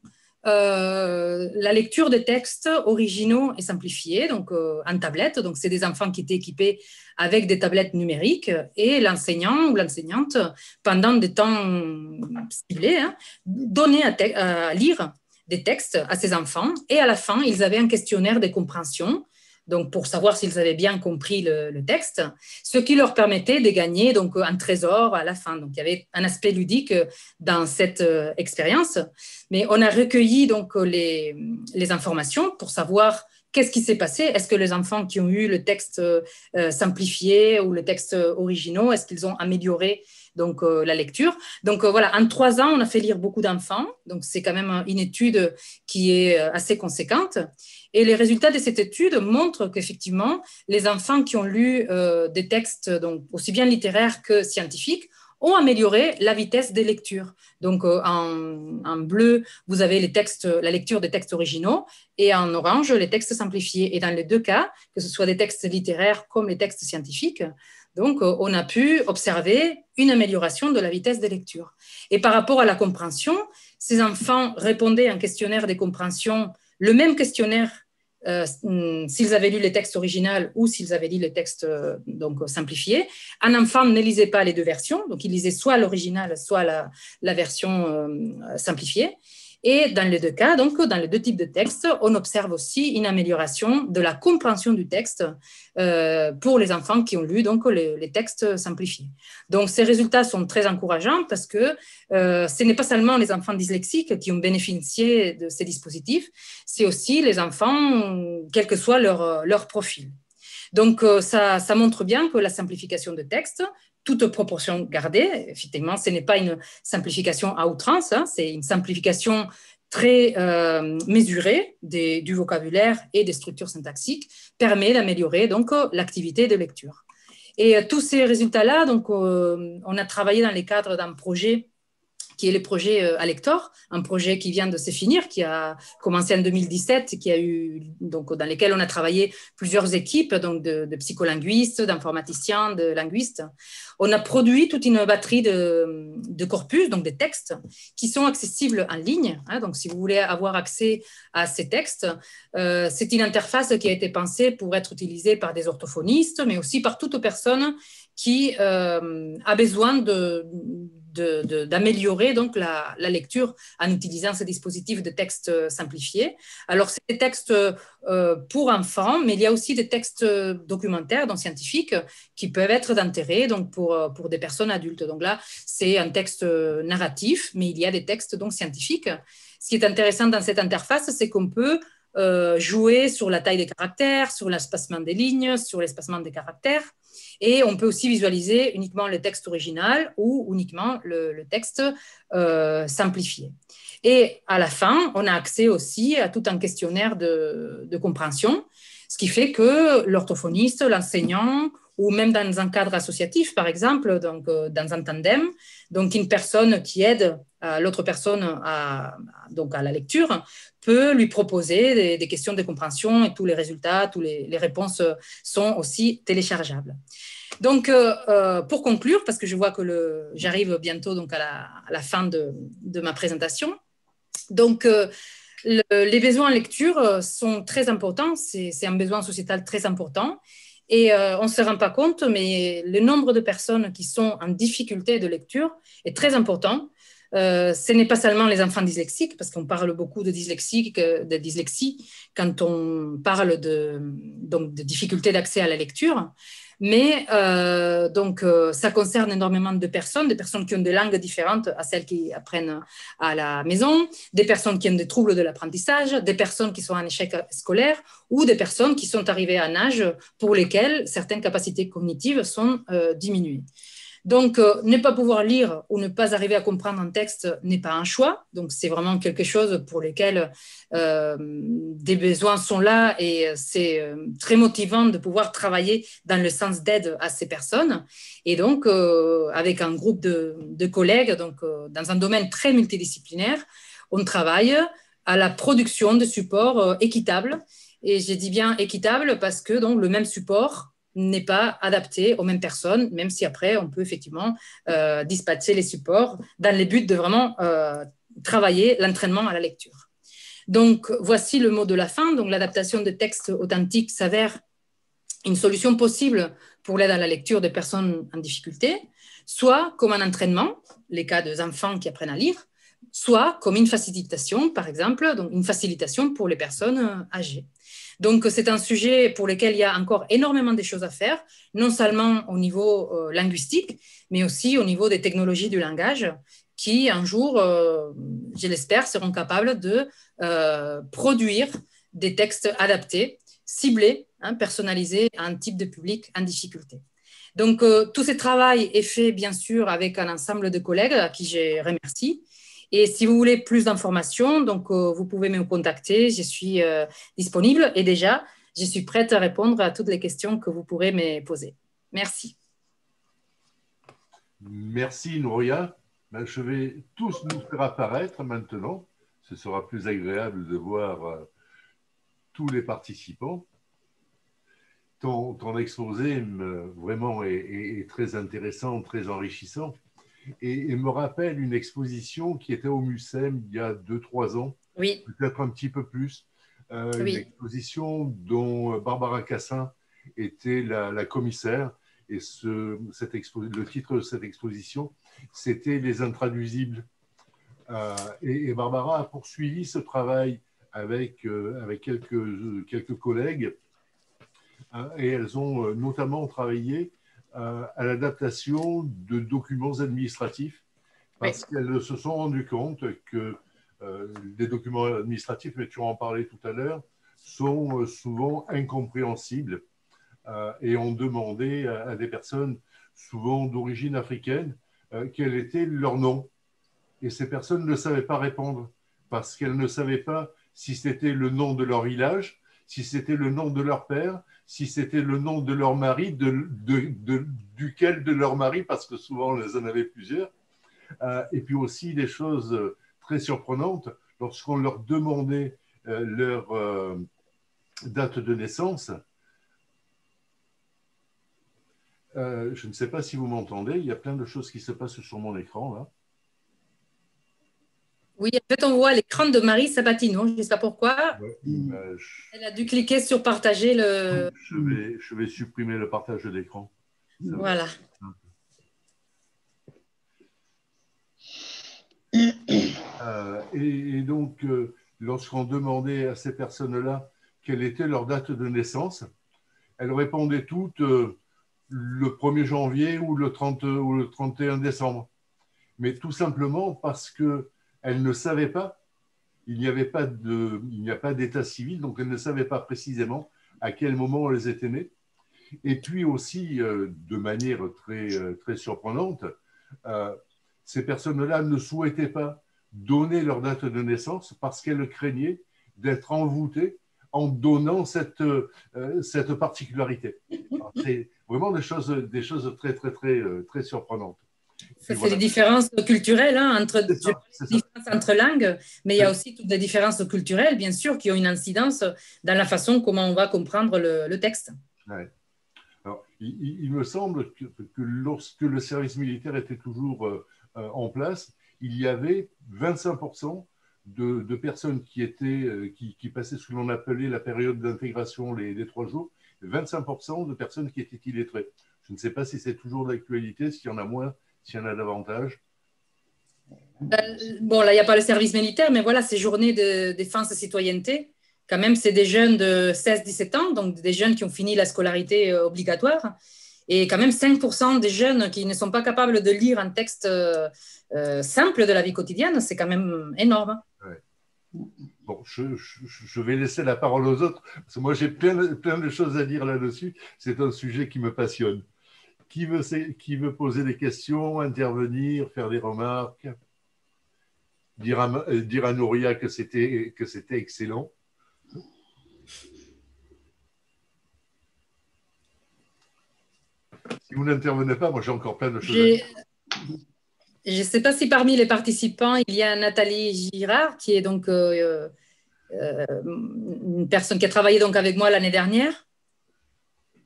euh, la lecture des textes originaux et simplifiés, donc euh, en tablette. Donc, c'est des enfants qui étaient équipés avec des tablettes numériques et l'enseignant ou l'enseignante, pendant des temps ciblés, hein, donnait à, lire des textes à ces enfants et à la fin, ils avaient un questionnaire de compréhension donc pour savoir s'ils avaient bien compris le, texte, ce qui leur permettait de gagner donc un trésor à la fin. Donc il y avait un aspect ludique dans cette euh, expérience, mais on a recueilli donc les, informations pour savoir qu'est-ce qui s'est passé Est-ce que les enfants qui ont eu le texte euh, simplifié ou le texte originaux, est-ce qu'ils ont amélioré donc euh, la lecture? Donc voilà, en trois ans, on a fait lire beaucoup d'enfants. Donc c'est quand même une étude qui est assez conséquente. Et les résultats de cette étude montrent qu'effectivement, les enfants qui ont lu euh, des textes donc, aussi bien littéraires que scientifiques ont amélioré la vitesse des lectures. Donc, euh, en, bleu, vous avez les textes, la lecture des textes originaux et en orange, les textes simplifiés. Et dans les deux cas, que ce soit des textes littéraires comme les textes scientifiques, donc, euh, on a pu observer une amélioration de la vitesse des lectures. Et par rapport à la compréhension, ces enfants répondaient à un questionnaire de compréhension le même questionnaire euh, mm, s'ils avaient lu les textes originaux ou s'ils avaient lu les textes euh, donc. Un enfant ne lisait pas les deux versions, donc il lisait soit l'original, soit la, version euh, simplifiée. Et dans les deux cas, donc dans les deux types de textes, on observe aussi une amélioration de la compréhension du texte euh, pour les enfants qui ont lu donc les, textes simplifiés. Donc ces résultats sont très encourageants parce que euh, ce n'est pas seulement les enfants dyslexiques qui ont bénéficié de ces dispositifs, c'est aussi les enfants, quel que soit leur, leur profil. Donc euh, ça, ça montre bien que la simplification de texte toute proportion gardée. Effectivement, ce n'est pas une simplification à outrance, hein, c'est une simplification très euh, mesurée du vocabulaire et des structures syntaxiques, permet d'améliorer donc euh, l'activité de lecture. Et euh, tous ces résultats-là, donc, on a travaillé dans les cadres d'un projet qui est le projet euh, Alector, un projet qui vient de se finir, qui a commencé en 2017, qui a eu, donc, dans lesquels on a travaillé plusieurs équipes donc de, psycholinguistes, d'informaticiens, de linguistes. On a produit toute une batterie de, de, corpus, donc des textes, qui sont accessibles en ligne. Hein. donc, si vous voulez avoir accès à ces textes, euh, c'est une interface qui a été pensée pour être utilisée par des orthophonistes, mais aussi par toute personne qui euh, a besoin de d'améliorer donc la, lecture en utilisant ces dispositifs de texte euh, simplifiés. Alors, c'est des textes euh, pour enfants, mais il y a aussi des textes documentaires, donc scientifiques, qui peuvent être d'intérêt donc pour, euh, pour des personnes adultes. Donc là, c'est un texte narratif, mais il y a des textes donc scientifiques. Ce qui est intéressant dans cette interface, c'est qu'on peut jouer sur la taille des caractères, sur l'espacement des lignes, sur l'espacement des caractères. Et on peut aussi visualiser uniquement le texte original ou uniquement le, texte euh, simplifié. Et à la fin, on a accès aussi à tout un questionnaire de, compréhension, ce qui fait que l'orthophoniste, l'enseignant ou même dans un cadre associatif, par exemple, donc euh, dans un tandem, donc une personne qui aide l'autre personne à, donc à la lecture peut lui proposer des, questions de compréhension et tous les résultats, toutes les, réponses sont aussi téléchargeables. Donc, euh, euh, pour conclure, parce que je vois que j'arrive bientôt donc à la, fin de, ma présentation, donc euh, les besoins en lecture sont très importants, c'est un besoin sociétal très important. Et on ne se rend pas compte, mais le nombre de personnes qui sont en difficulté de lecture est très important. Euh, ce n'est pas seulement les enfants dyslexiques, parce qu'on parle beaucoup de dyslexie, de dyslexie quand on parle de, difficultés d'accès à la lecture. Mais euh, donc, euh, ça concerne énormément de personnes, des personnes qui ont des langues différentes à celles qui apprennent à la maison, des personnes qui ont des troubles de l'apprentissage, des personnes qui sont en échec scolaire ou des personnes qui sont arrivées à un âge pour lesquelles certaines capacités cognitives sont diminuées. Donc, euh, ne pas pouvoir lire ou ne pas arriver à comprendre un texte n'est pas un choix. Donc, c'est vraiment quelque chose pour lequel euh, des besoins sont là et c'est euh, très motivant de pouvoir travailler dans le sens d'aide à ces personnes. Et donc, avec un groupe de, de collègues, donc, dans un domaine très multidisciplinaire, on travaille à la production de supports équitables. Et j'ai dit bien équitable parce que donc, le même support n'est pas adapté aux mêmes personnes, même si après, on peut effectivement euh, dispatcher les supports dans le but de vraiment euh, travailler l'entraînement à la lecture. Donc, voici le mot de la fin. Donc, l'adaptation de textes authentiques s'avère une solution possible pour l'aide à la lecture des personnes en difficulté, soit comme un entraînement, les cas des enfants qui apprennent à lire, soit comme une facilitation, par exemple, donc une facilitation pour les personnes âgées. Donc, c'est un sujet pour lequel il y a encore énormément de choses à faire, non seulement au niveau euh, linguistique, mais aussi au niveau des technologies du langage, qui un jour, euh, je l'espère, seront capables de euh, produire des textes adaptés, ciblés, hein, personnalisés à un type de public en difficulté. Donc, tout ce travail est fait, bien sûr, avec un ensemble de collègues à qui je remercie et si vous voulez plus d'informations, donc euh, vous pouvez me contacter. Je suis euh, disponible et déjà, je suis prête à répondre à toutes les questions que vous pourrez me poser. Merci. Merci Nouria. Ben, je vais tous nous faire apparaître maintenant. Ce sera plus agréable de voir euh, tous les participants. Ton, ton exposé vraiment est, très intéressant, très enrichissant et, me rappelle une exposition qui était au Mucem il y a 2-3 ans, oui. peut-être un petit peu plus, euh, une exposition dont Barbara Cassin était la, commissaire. Et ce, cette le titre de cette exposition, c'était Les intraduisibles. et, Barbara a poursuivi ce travail avec, avec quelques, quelques collègues et elles ont notamment travaillé à l'adaptation de documents administratifs parce qu'elles se sont rendues compte que des documents administratifs, mais tu en parlais tout à l'heure, sont souvent incompréhensibles euh, et ont demandé à, des personnes souvent d'origine africaine euh, quel était leur nom. Et ces personnes ne savaient pas répondre parce qu'elles ne savaient pas si c'était le nom de leur village, si c'était le nom de leur père, si c'était le nom de leur mari, duquel de leur mari, parce que souvent elles en avaient plusieurs. Euh, et puis aussi des choses très surprenantes, lorsqu'on leur demandait leur date de naissance, euh, je ne sais pas si vous m'entendez, il y a plein de choses qui se passent sur mon écran là. Oui, en fait, on voit l'écran de Marie Sabatino. Je ne sais pas pourquoi. Elle a dû cliquer sur partager le. Je vais, je vais supprimer le partage d'écran. Voilà. Euh, et, donc, euh, lorsqu'on demandait à ces personnes-là quelle était leur date de naissance, elles répondaient toutes le 1er janvier ou le, 30, ou le 31 décembre. Mais tout simplement parce qu'elles ne savaient pas, il n'y avait pas de, il n'y a pas d'état civil, donc elles ne savaient pas précisément à quel moment elles étaient nées. Et puis aussi, euh, de manière très, euh, très surprenante, euh, ces personnes-là ne souhaitaient pas donner leur date de naissance parce qu'elles craignaient d'être envoûtées en donnant cette, cette particularité. C'est vraiment des choses, des choses très, très, très, très surprenantes. C'est les différences culturelles hein, entre, différences entre langues, mais il y a aussi toutes les différences culturelles, bien sûr, qui ont une incidence dans la façon comment on va comprendre le, texte. Alors, il, me semble que, lorsque le service militaire était toujours euh, euh, en place, il y avait 25% de, de, personnes qui, étaient, qui, qui passaient ce que l'on appelait la période d'intégration, les, les trois jours, 25% de personnes qui étaient illettrées. Je ne sais pas si c'est toujours d'actualité, s'il y en a moins, s'il y en a davantage. Euh, bon, là, il n'y a pas le service militaire, mais voilà, ces journées de défense et citoyenneté, quand même, c'est des jeunes de 16-17 ans, donc des jeunes qui ont fini la scolarité euh, obligatoire. Et quand même 5% des jeunes qui ne sont pas capables de lire un texte euh, simple de la vie quotidienne, c'est quand même énorme. Ouais je, vais laisser la parole aux autres, parce que moi j'ai plein, plein de choses à dire là-dessus. C'est un sujet qui me passionne. Qui veut, qui veut poser des questions, intervenir, faire des remarques Dire à, euh, dire à Nouria que c'était excellent? Si vous n'intervenez pas, moi j'ai encore plein de choses à dire. Je ne sais pas si parmi les participants, il y a Nathalie Girard, qui est donc euh, euh, une personne qui a travaillé donc avec moi l'année dernière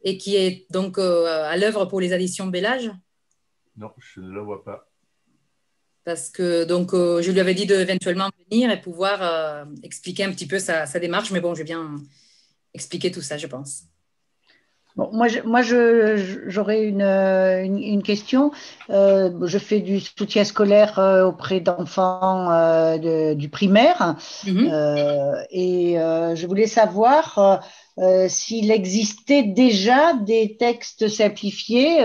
et qui est donc euh, à l'œuvre pour les additions Bellage? Non, je ne la vois pas. Parce que donc je lui avais dit d'éventuellement venir et pouvoir expliquer un petit peu sa, sa démarche, mais bon, je vais bien expliquer tout ça, je pense moi, je, moi j'aurais une, une, question. Euh, je fais du soutien scolaire euh, auprès d'enfants euh, du primaire mhm. et je voulais savoir s'il existait déjà des textes simplifiés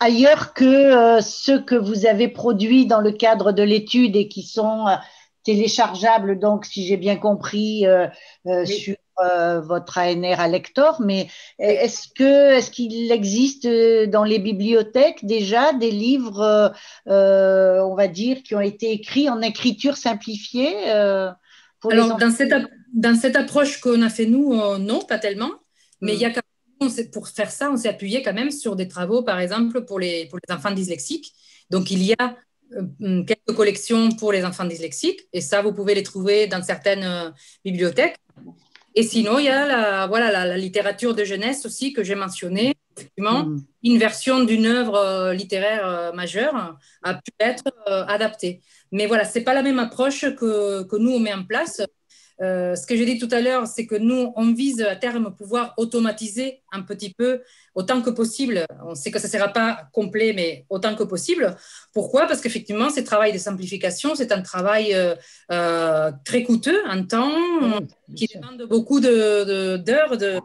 ailleurs que ceux que vous avez produits dans le cadre de l'étude et qui sont téléchargeables, donc si j'ai bien compris, sur euh, votre ANR à lector, mais est-ce que est-ce qu'il existe euh, dans les bibliothèques déjà des livres, euh, on va dire, qui ont été écrits en écriture simplifiée pour Alors dans cette, dans cette approche qu'on a fait nous, non, pas tellement, mais il y a mm. pour faire ça, on s'est appuyé quand même sur des travaux, par exemple, pour les, pour les enfants dyslexiques. Donc, il y a quelques collections pour les enfants dyslexiques, et ça, vous pouvez les trouver dans certaines bibliothèques. Et sinon, il y a la, voilà, la, littérature de jeunesse aussi que j'ai mentionnée. Effectivement, mm. une version d'une œuvre euh, littéraire euh, majeure a pu être euh, adaptée. Mais voilà, ce n'est pas la même approche que, que, nous, on met en place. euh, ce que j'ai dit tout à l'heure, c'est que nous, on vise à terme pouvoir automatiser un petit peu autant que possible. On sait que ça ne sera pas complet, mais autant que possible. Pourquoi? Parce qu'effectivement, ce travail de simplification, c'est un travail euh, euh, très coûteux en temps, qui demande beaucoup d'heures. De,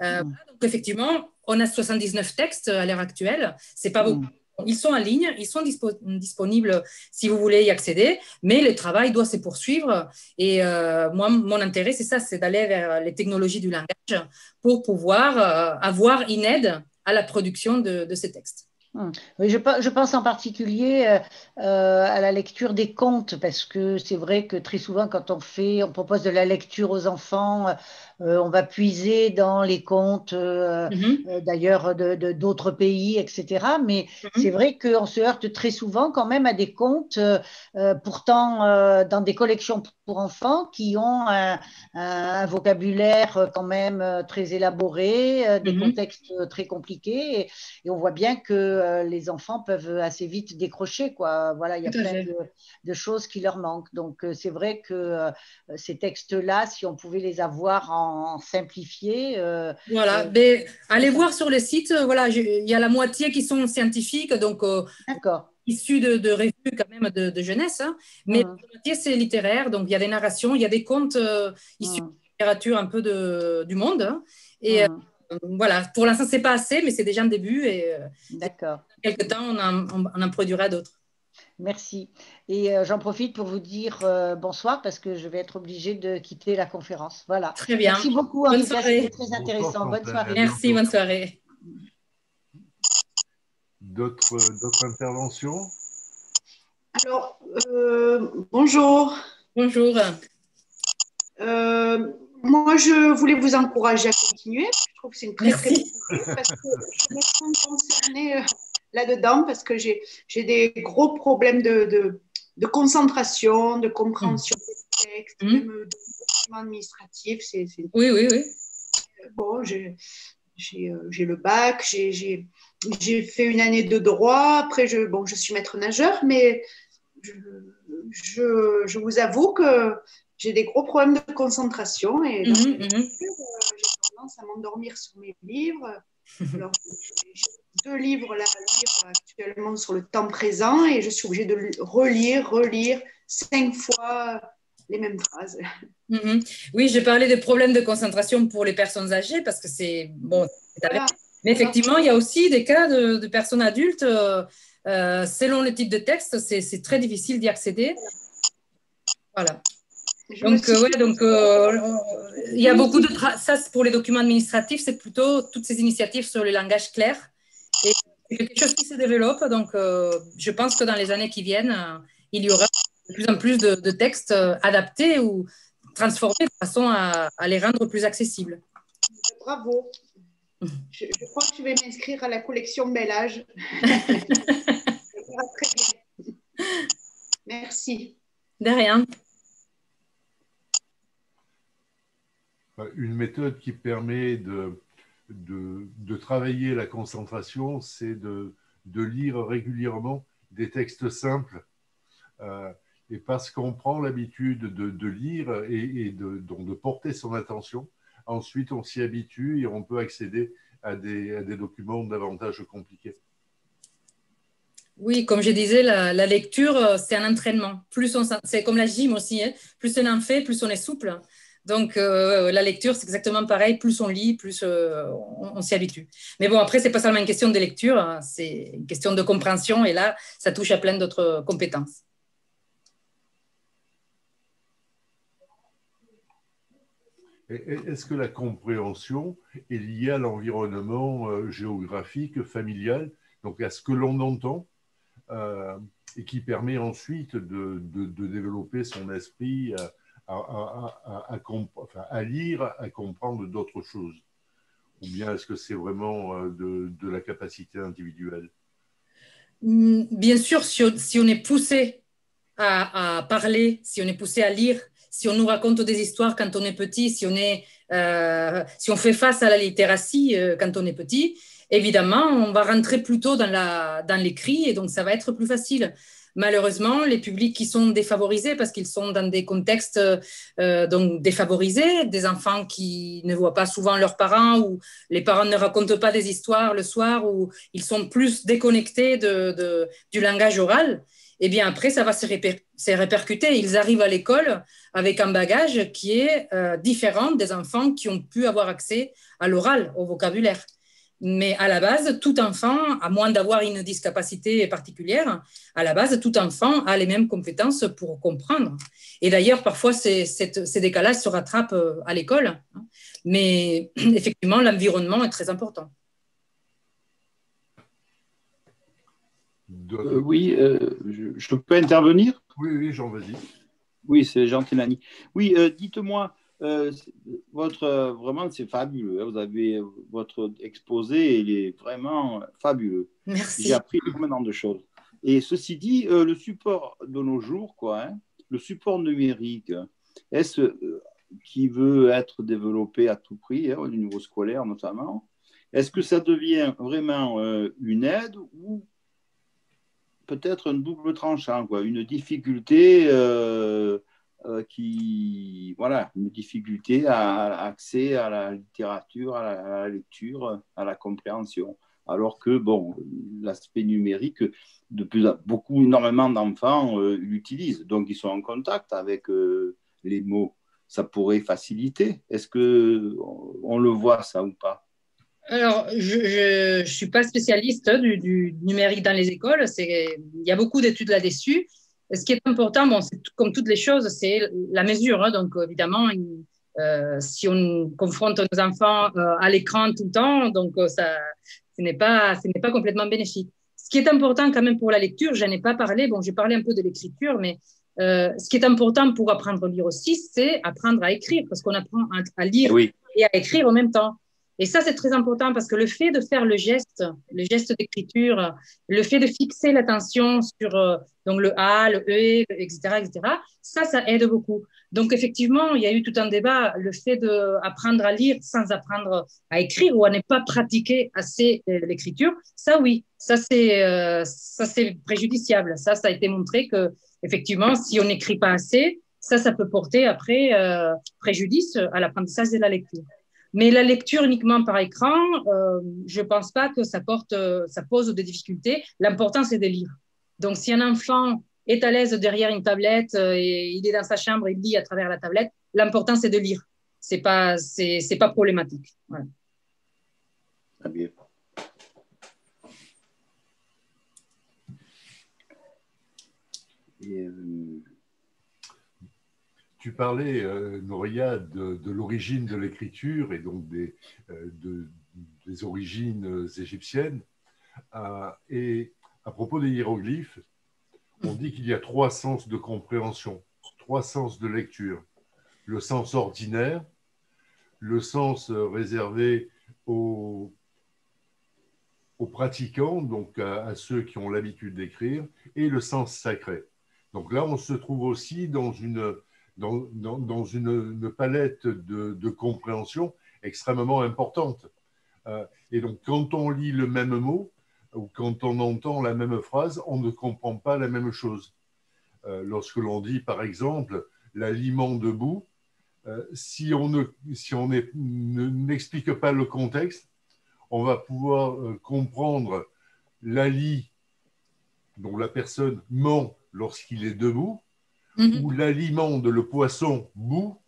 donc, effectivement, on a 79 textes à l'heure actuelle. C'est pas beaucoup. Ils sont en ligne, ils sont disponibles si vous voulez y accéder, mais le travail doit se poursuivre. Et euh, moi, mon intérêt, c'est ça, c'est d'aller vers les technologies du langage pour pouvoir euh, avoir une aide à la production de ces textes. Hum. Je, pense en particulier euh, à la lecture des contes, parce que c'est vrai que très souvent, quand on fait, on propose de la lecture aux enfants, euh, on va puiser dans les contes, mm-hmm. d'ailleurs, de d'autres pays, etc. Mais mm-hmm. c'est vrai qu'on se heurte très souvent quand même à des contes, pourtant dans des collections pour enfants, qui ont un, vocabulaire quand même très élaboré, des mm-hmm. contextes très compliqués, et, et on voit bien que euh, les enfants peuvent assez vite décrocher. Quoi. Voilà, il y a plein de, choses qui leur manquent. Donc, euh, c'est vrai que euh, ces textes-là, si on pouvait les avoir en, simplifié. voilà, mais allez voir sur le site. Voilà, il y a la moitié qui sont scientifiques, donc. issus de, de, revues quand même de, jeunesse, hein. mais la moitié c'est littéraire, donc il y a des narrations, il y a des contes issus de la littérature un peu de, du monde, hein. et voilà, pour l'instant, c'est pas assez, mais c'est déjà un début. Et euh, D'accord. quelques temps, on en, produira d'autres. Merci. Et euh, j'en profite pour vous dire euh, bonsoir parce que je vais être obligée de quitter la conférence. Voilà. Très bien. Merci beaucoup. En tout cas, c'était très intéressant. Bonne soirée. Merci, bonne soirée. D'autres interventions? Alors, bonjour. Bonjour. Moi, je voulais vous encourager à continuer. Je trouve que c'est une très, très bonne parce que je me sens concernée euh, là-dedans parce que j'ai des gros problèmes de, de, concentration, de compréhension des textes, mmh. même de documents administratifs. Oui, oui, oui. Bon, j'ai euh, le bac, j'ai fait une année de droit. Après, je, bon, je suis maître nageur, mais je, je, je vous avoue que j'ai des gros problèmes de concentration et mhm, mhm. Euh, j'ai tendance à m'endormir sur mes livres. Alors, j'ai deux livres là, à lire actuellement sur le temps présent et je suis obligée de relire, relire cinq fois les mêmes phrases. Mhm. Oui, j'ai parlé des problèmes de concentration pour les personnes âgées parce que c'est bon. Mais effectivement, il y a aussi des cas de, personnes adultes. Euh, euh, selon le type de texte, c'est très difficile d'y accéder. Voilà donc, euh, ouais, donc euh, il y a beaucoup de. Ça, pour les documents administratifs, c'est plutôt toutes ces initiatives sur le langage clair. Et c'est quelque chose qui se développe. Donc, euh, je pense que dans les années qui viennent, il y aura de plus en plus de, textes adaptés ou transformés de façon à, les rendre plus accessibles. Bravo. Je, crois que je vais m'inscrire à la collection Bel Âge. Merci. De rien. une méthode qui permet de, de, travailler la concentration, c'est de, lire régulièrement des textes simples. Euh, et parce qu'on prend l'habitude de, lire et, de, porter son attention, ensuite on s'y habitue et on peut accéder à des, documents davantage compliqués. Oui, comme je disais, la, lecture, c'est un entraînement. Plus c'est comme la gym aussi. Hein. Plus on en fait, plus on est souple. Donc, euh, la lecture, c'est exactement pareil. Plus on lit, plus euh, on, s'y habitue. Mais bon, après, c'est pas seulement une question de lecture, hein, c'est une question de compréhension. Et là, ça touche à plein d'autres compétences. Est-ce que la compréhension est liée à l'environnement euh, géographique, familial, donc à ce que l'on entend, et qui permet ensuite de, développer son esprit à, lire, à comprendre d'autres choses Ou bien est-ce que c'est vraiment euh, de, la capacité individuelle? Hmm, Bien sûr, si on, est poussé à, parler, si on est poussé à lire, si on nous raconte des histoires quand on est petit, si on, est, euh, si on fait face à la littératie euh, quand on est petit, évidemment, on va rentrer plutôt dans, dans l'écrit et donc ça va être plus facile. Malheureusement, les publics qui sont défavorisés parce qu'ils sont dans des contextes euh, donc défavorisés, des enfants qui ne voient pas souvent leurs parents ou les parents ne racontent pas des histoires le soir ou ils sont plus déconnectés du langage oral, eh bien après, ça va se, répercuter. Ils arrivent à l'école avec un bagage qui est euh, différent des enfants qui ont pu avoir accès à l'oral, au vocabulaire. Mais à la base, tout enfant, à moins d'avoir une discapacité particulière, à la base, tout enfant a les mêmes compétences pour comprendre. Et d'ailleurs, parfois, ces, ces décalages se rattrapent euh, à l'école. Hein. Mais effectivement, l'environnement est très important. Euh, oui, euh, je, peux intervenir? Oui, oui, Jean, vas-y. Oui, c'est Jean Télani. Oui, euh, dites-moi, votre vraiment c'est fabuleux. Hein. vous avez votre exposé, il est vraiment fabuleux. Merci. J'ai appris énormément de choses. Et ceci dit, le support de nos jours, quoi, hein, le support numérique, est-ce qui veut être développé à tout prix, hein, au niveau scolaire notamment Est-ce que ça devient vraiment une aide ou peut-être un double tranchant, quoi, une difficulté euh, euh, qui, voilà, une difficulté à, accès à la littérature, à la, lecture, à la compréhension. Alors que, bon, l'aspect numérique, de plus, beaucoup, énormément d'enfants euh, l'utilisent, donc ils sont en contact avec les mots. Ça pourrait faciliter. Est-ce que on le voit ça ou pas? Alors, je ne suis pas spécialiste du, numérique dans les écoles. Il y a beaucoup d'études là-dessus. Ce qui est important, bon, comme toutes les choses, c'est la mesure. Hein. donc, évidemment, euh, si on confronte nos enfants euh, à l'écran tout le temps, donc euh, ça, ce n'est pas, ce n'est pas complètement bénéfique. Ce qui est important quand même pour la lecture, je n'en ai pas parlé. Bon, j'ai parlé un peu de l'écriture, mais ce qui est important pour apprendre à lire aussi, c'est apprendre à écrire, parce qu'on apprend à, lire et à écrire en même temps. Et ça, c'est très important parce que le fait de faire le geste, le geste d'écriture, le fait de fixer l'attention sur euh, donc le A, le E, etc., etc., ça, ça aide beaucoup. Donc, effectivement, il y a eu tout un débat, le fait d'apprendre à lire sans apprendre à écrire ou à ne pas pratiquer assez euh, l'écriture, ça, oui, ça, c'est euh, préjudiciable. Ça, ça a été montré que, effectivement, si on n'écrit pas assez, ça, ça peut porter après préjudice à l'apprentissage de la lecture. Mais la lecture uniquement par écran, euh, je ne pense pas que ça, porte, euh, ça pose des difficultés. L'important, c'est de lire. Donc, si un enfant est à l'aise derrière une tablette euh, et il est dans sa chambre, il lit à travers la tablette, l'important, c'est de lire. Ce n'est pas, c'est, pas problématique. Très bien. Et, tu parlais, euh, de, l'origine de l'écriture et donc des, euh, des origines égyptiennes. Euh, et à propos des hiéroglyphes, on dit qu'il y a trois sens de compréhension, trois sens de lecture. Le sens ordinaire, le sens réservé aux, aux pratiquants, donc à ceux qui ont l'habitude d'écrire, et le sens sacré. Donc là, on se trouve aussi dans une dans, une, palette de, compréhension extrêmement importante. Euh, et donc, quand on lit le même mot ou quand on entend la même phrase, on ne comprend pas la même chose. Euh, lorsque l'on dit, par exemple, l'aliment debout, euh, si on ne, si on n'explique pas le contexte, on va pouvoir comprendre l'ali dont la personne ment lorsqu'il est debout, Mhm. ou l'alimente le poisson bout,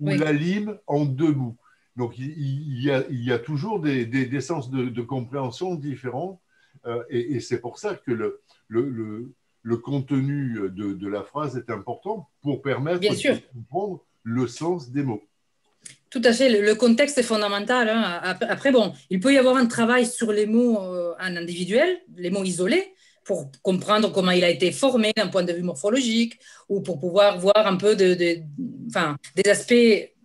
ou la lime en deux bouts. Donc il, y, a, il y, a, toujours des, des, sens de, compréhension différents, euh, et, c'est pour ça que le, le, le, contenu de, de, la phrase est important pour permettre de comprendre le sens des mots. Tout à fait, le, contexte est fondamental. Hein. Après, bon, il peut y avoir un travail sur les mots euh, en individuel, les mots isolés, pour comprendre comment il a été formé d'un point de vue morphologique ou pour pouvoir voir un peu de, enfin, des aspects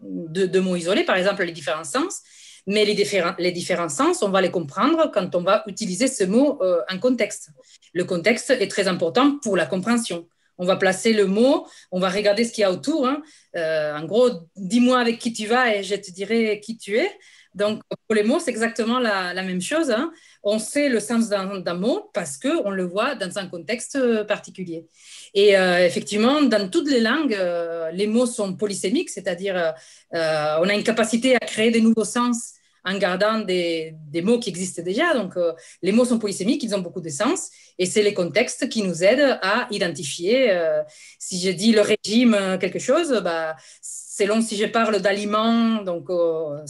de, mots isolés, par exemple les différents sens. Mais les différents, les différents sens, on va les comprendre quand on va utiliser ce mot euh, en contexte. Le contexte est très important pour la compréhension. On va placer le mot, on va regarder ce qu'il y a autour. Hein. Euh, en gros, dis-moi avec qui tu vas et je te dirai qui tu es. Donc, pour les mots, c'est exactement la, même chose. Hein. On sait le sens d'un mot parce qu'on le voit dans un contexte particulier. Et euh, effectivement, dans toutes les langues, euh, les mots sont polysémiques, c'est-à-dire euh, on a une capacité à créer des nouveaux sens en gardant des, mots qui existent déjà. Donc, les mots sont polysémiques, ils ont beaucoup de sens, et c'est les contextes qui nous aident à identifier. si je dis le régime quelque chose, bah, selon si je parle d'aliments, donc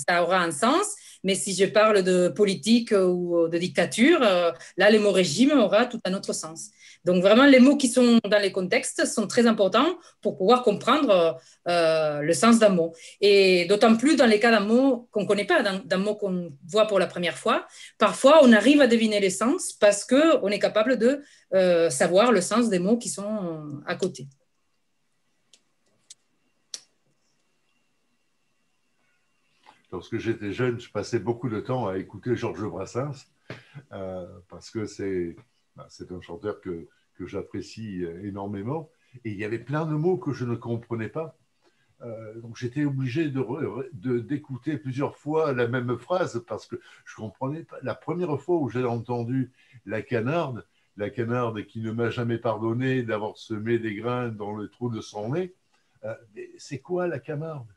ça aura un sens. Mais si je parle de politique ou de dictature, là, le mot régime aura tout un autre sens. Donc vraiment, les mots qui sont dans les contextes sont très importants pour pouvoir comprendre euh, le sens d'un mot. Et d'autant plus dans les cas d'un mot qu'on ne connaît pas, d'un mot qu'on voit pour la première fois. Parfois, on arrive à deviner les sens parce qu'on est capable de euh, savoir le sens des mots qui sont à côté. Lorsque j'étais jeune, je passais beaucoup de temps à écouter Georges Brassens euh, parce que c'est bah, c'est un chanteur que, que j'apprécie euh, énormément. Et il y avait plein de mots que je ne comprenais pas. Euh, donc j'étais obligé d'écouter de, d'écouter plusieurs fois la même phrase parce que je comprenais pas. La première fois où j'ai entendu la canarde, la canarde qui ne m'a jamais pardonné d'avoir semé des grains dans le trou de son nez, c'est quoi la camarde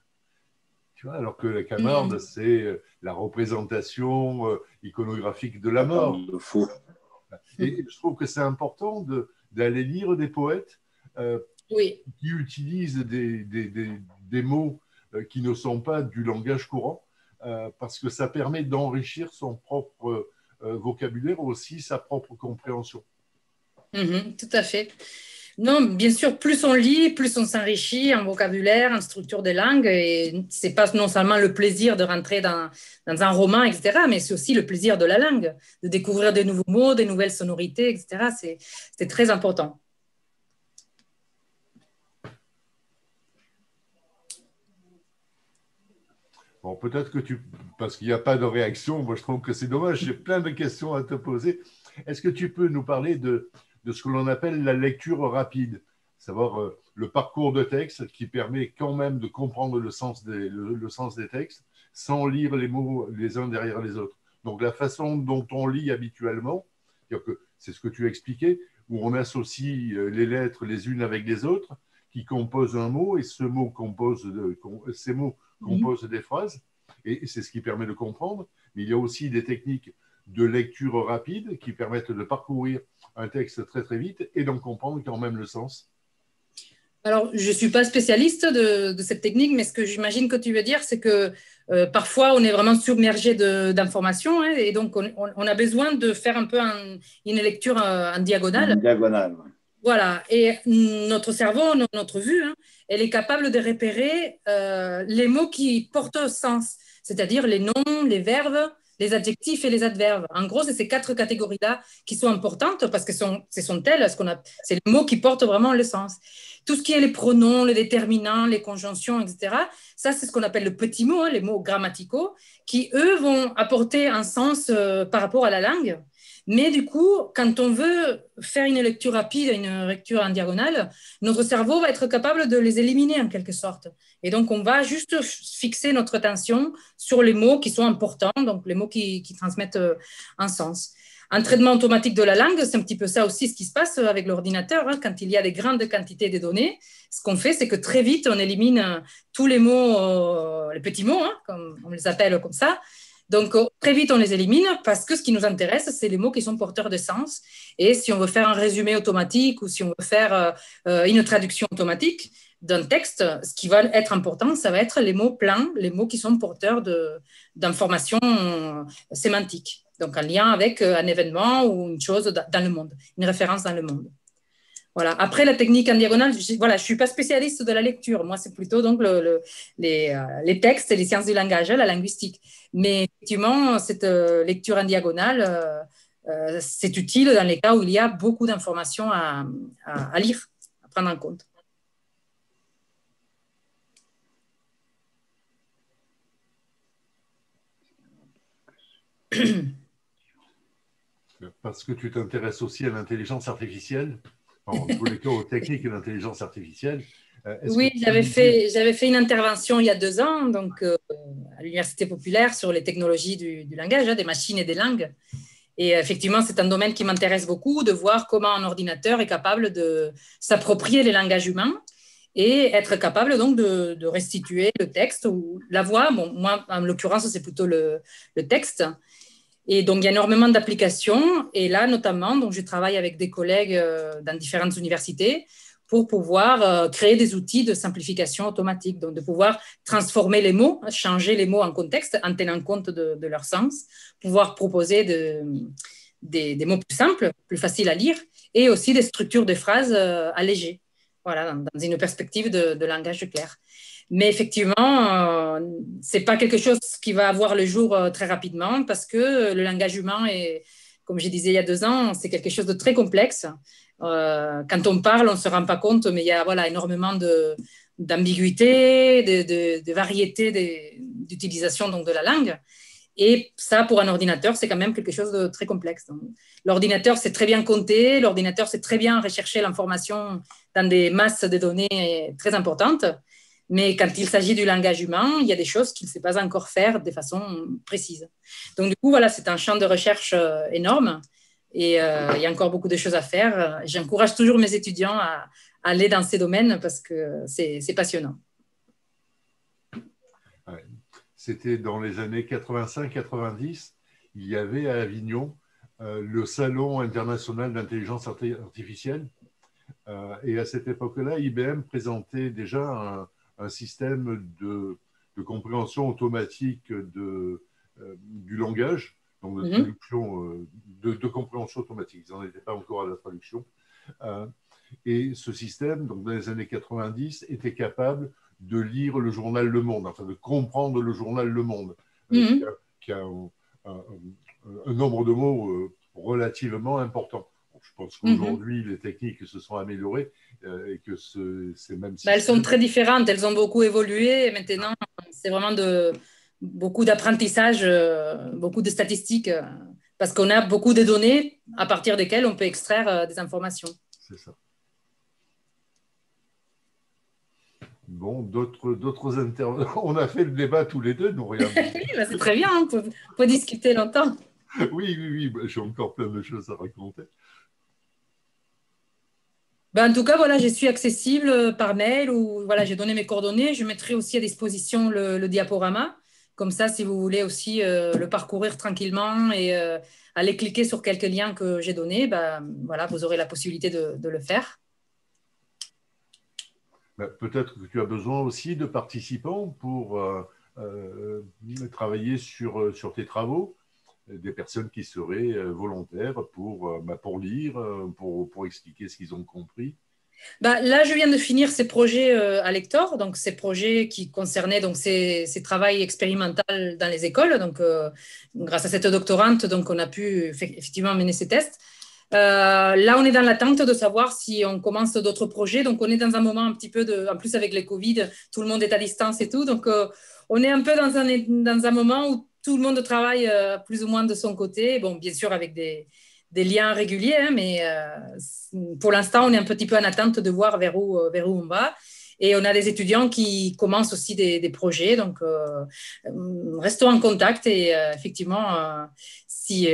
tu vois, alors que la camarde, mm. c'est la représentation iconographique de la mort. Faux. Et je trouve que c'est important d'aller lire des poètes euh, qui utilisent des, des, des, mots euh, qui ne sont pas du langage courant, euh, parce que ça permet d'enrichir son propre vocabulaire, aussi sa propre compréhension. Mm-hmm, tout à fait. Non, bien sûr, plus on lit, plus on s'enrichit en vocabulaire, en structure des langues. Et c'est pas non seulement le plaisir de rentrer dans, un roman, etc., mais c'est aussi le plaisir de la langue, de découvrir des nouveaux mots, des nouvelles sonorités, etc. C'est très important. Bon, peut-être que tu. Parce qu'il n'y a pas de réaction, moi je trouve que c'est dommage, j'ai plein de questions à te poser. Est-ce que tu peux nous parler de, de ce que l'on appelle la lecture rapide, savoir euh, le parcours de texte qui permet quand même de comprendre le sens des, le, sens des textes sans lire les mots les uns derrière les autres. Donc la façon dont on lit habituellement, c'est ce que tu expliquais, où on associe euh, les lettres les unes avec les autres, qui composent un mot, et ce mot compose ces mots composent des phrases, et c'est ce qui permet de comprendre. Mais il y a aussi des techniques de lecture rapide qui permettent de parcourir un texte très très vite et d'en comprendre quand même le sens alors, je ne suis pas spécialiste de, cette technique, mais ce que j'imagine que tu veux dire, c'est que euh, parfois, on est vraiment submergé d'informations hein, et donc on, a besoin de faire un peu une lecture euh, en diagonale. En diagonale. Voilà, et notre cerveau, notre vue, hein, elle est capable de repérer euh, les mots qui portent sens, c'est-à-dire les noms, les verbes, les adjectifs et les adverbes. En gros, c'est ces quatre catégories-là qui sont importantes parce que ce sont elles, ce qu'on a, c'est les mots qui portent vraiment le sens. Tout ce qui est les pronoms, les déterminants, les conjonctions, etc., ça, c'est ce qu'on appelle le petit mot, hein, les mots grammaticaux, qui, eux, vont apporter un sens euh, par rapport à la langue. Mais du coup, quand on veut faire une lecture rapide, une lecture en diagonale, notre cerveau va être capable de les éliminer en quelque sorte. Et donc, on va juste fixer notre attention sur les mots qui sont importants, donc les mots qui, transmettent euh, un sens. Un traitement automatique de la langue, c'est un petit peu ça aussi ce qui se passe avec l'ordinateur. Hein. Quand il y a des grandes quantités de données, ce qu'on fait, c'est que très vite, on élimine euh, tous les mots, euh, les petits mots, hein, comme on les appelle comme ça, donc, euh, très vite, on les élimine parce que ce qui nous intéresse, c'est les mots qui sont porteurs de sens. Et si on veut faire un résumé automatique ou si on veut faire euh, euh, une traduction automatique d'un texte, ce qui va être important, ça va être les mots pleins, les mots qui sont porteurs d'informations sémantiques. Donc, un lien avec un événement ou une chose dans le monde, une référence dans le monde. Voilà. Après, la technique en diagonale, je, voilà, suis pas spécialiste de la lecture. Moi, c'est plutôt donc euh, les, textes et les sciences du langage, la linguistique. Mais effectivement, cette euh, lecture en diagonale, euh, c'est utile dans les cas où il y a beaucoup d'informations à, lire, à prendre en compte. Parce que tu t'intéresses aussi à l'intelligence artificielle? En tous les cas aux techniques et l'intelligence artificielle, oui, j'avais fait, j'avais fait une intervention il y a deux ans donc, à l'Université populaire sur les technologies du, du langage, hein, des machines et des langues. Et effectivement, c'est un domaine qui m'intéresse beaucoup, de voir comment un ordinateur est capable de s'approprier les langages humains et être capable donc de, restituer le texte ou la voix. Bon, moi, en l'occurrence, c'est plutôt le, texte. Et donc, il y a énormément d'applications. Et là, notamment, donc, je travaille avec des collègues euh, dans différentes universités pour pouvoir euh, créer des outils de simplification automatique, donc de pouvoir transformer les mots, changer les mots en contexte en tenant compte de, leur sens, pouvoir proposer des, mots plus simples, plus faciles à lire, et aussi des structures de phrases euh, allégées, voilà, dans, une perspective de, langage clair. Mais effectivement, euh, ce n'est pas quelque chose qui va avoir le jour très rapidement parce que le langage humain est, comme je disais il y a deux ans, c'est quelque chose de très complexe. Euh, quand on parle, on ne se rend pas compte, mais il y a voilà, énormément d'ambiguïté, de, de, de, variété d'utilisation de la langue. Et ça, pour un ordinateur, c'est quand même quelque chose de très complexe. L'ordinateur sait très bien compter, l'ordinateur sait très bien rechercher l'information dans des masses de données très importantes. Mais quand il s'agit du langage humain, il y a des choses qu'il ne sait pas encore faire de façon précise. Donc, du coup, voilà, c'est un champ de recherche euh, énorme. Et euh, il y a encore beaucoup de choses à faire. J'encourage toujours mes étudiants à, aller dans ces domaines parce que c'est passionnant. C'était dans les années 85-90. Il y avait à Avignon euh, le Salon international d'intelligence artificielle. Et à cette époque-là, IBM présentait déjà un, système de, compréhension automatique de, du langage donc de, mhm. euh, de, compréhension automatique. Ils n'en étaient pas encore à la traduction. Euh, et ce système, donc dans les années 90, était capable de lire le journal Le Monde, enfin de comprendre le journal Le Monde, euh, mhm. qui a, un, nombre de mots relativement important. Pense mhm. qu'aujourd'hui, les techniques se sont améliorées et que c'est même. Bah, elles sont très différentes, elles ont beaucoup évolué. maintenant, c'est vraiment de, beaucoup d'apprentissage, euh, beaucoup de statistiques, euh, parce qu'on a beaucoup de données à partir desquelles on peut extraire euh, des informations. C'est ça. Bon, d'autres, intervenants. On a fait le débat tous les deux, nous regardons. Bah, c'est très bien, on, peut, discuter longtemps. oui, oui, oui, bah, j'ai encore plein de choses à raconter. Ben, en tout cas, voilà, je suis accessible par mail ou voilà, j'ai donné mes coordonnées. Je mettrai aussi à disposition le diaporama. Comme ça, si vous voulez aussi euh, le parcourir tranquillement et euh, aller cliquer sur quelques liens que j'ai donnés, bah, voilà, vous aurez la possibilité de, le faire. Bah, peut-être que tu as besoin aussi de participants pour euh, travailler sur, sur tes travaux, des personnes qui seraient volontaires pour, bah, pour lire, pour, pour expliquer ce qu'ils ont compris. Bah, là, je viens de finir ces projets euh, à Lector, donc ces projets qui concernaient donc ces, ces travaux expérimentaux dans les écoles. Donc, euh, grâce à cette doctorante, donc on a pu effectivement mener ces tests. Euh, là, on est dans l'attente de savoir si on commence d'autres projets. Donc, on est dans un moment un petit peu de, en plus avec les Covid, tout le monde est à distance et tout. Donc, on est un peu dans un, dans un moment où tout le monde travaille plus ou moins de son côté. Bon, bien sûr, avec des, liens réguliers, hein, mais euh, pour l'instant, on est un petit peu en attente de voir vers où, euh, on va. Et on a des étudiants qui commencent aussi des, projets, donc euh, restons en contact et effectivement, si,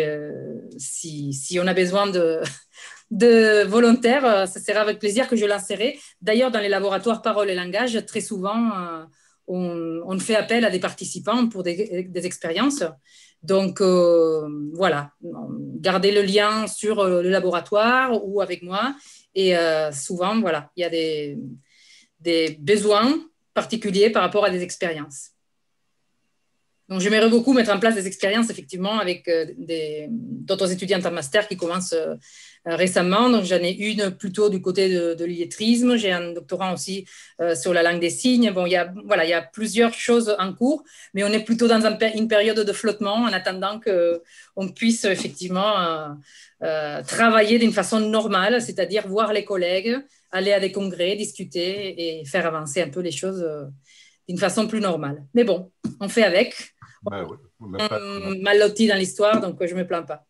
on a besoin de, de volontaires, ce sera avec plaisir que je lancerai. D'ailleurs, dans les laboratoires Parole et Langage, très souvent, on, fait appel à des participants pour des, expériences. Donc euh, voilà, gardez le lien sur euh, le laboratoire ou avec moi. Et euh, souvent, voilà, il y a des, des, besoins particuliers par rapport à des expériences. Donc j'aimerais beaucoup mettre en place des expériences effectivement avec d'autres étudiants en master qui commencent récemment. Donc, j'en ai une plutôt du côté de, de l'illettrisme. J'ai un doctorat aussi euh, sur la langue des signes. Bon, il y a, voilà, il y a plusieurs choses en cours, mais on est plutôt dans une période de flottement en attendant qu'on puisse effectivement euh, travailler d'une façon normale, c'est-à-dire voir les collègues, aller à des congrès, discuter et faire avancer un peu les choses d'une façon plus normale. Mais bon, on fait avec. Ben oui, on mal loti dans l'histoire, donc je ne me plains pas.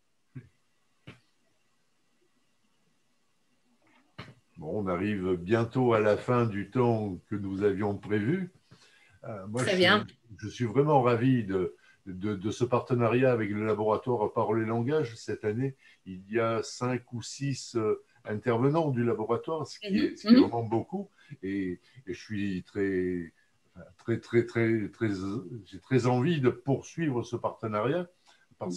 On arrive bientôt à la fin du temps que nous avions prévu. moi, Très bien. Je suis vraiment ravi de, de, ce partenariat avec le laboratoire Parole et Langage. Cette année, il y a cinq ou six intervenants du laboratoire, ce qui est, mhm. vraiment beaucoup. Et, et, je suis très, très, très, très, très, j'ai très envie de poursuivre ce partenariat.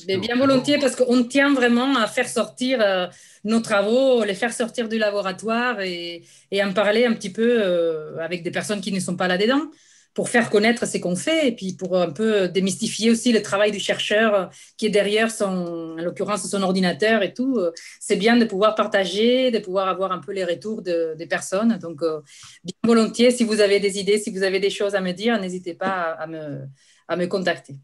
Mais bien volontiers, parce qu'on tient vraiment à faire sortir euh, nos travaux, les faire sortir du laboratoire et, et en parler un petit peu euh, avec des personnes qui ne sont pas là-dedans pour faire connaître ce qu'on fait et puis pour un peu démystifier aussi le travail du chercheur qui est derrière son, en l'occurrence son ordinateur et tout. C'est bien de pouvoir partager, de pouvoir avoir un peu les retours des personnes. Donc, euh, bien volontiers, si vous avez des idées, si vous avez des choses à me dire, n'hésitez pas à, me, à me contacter.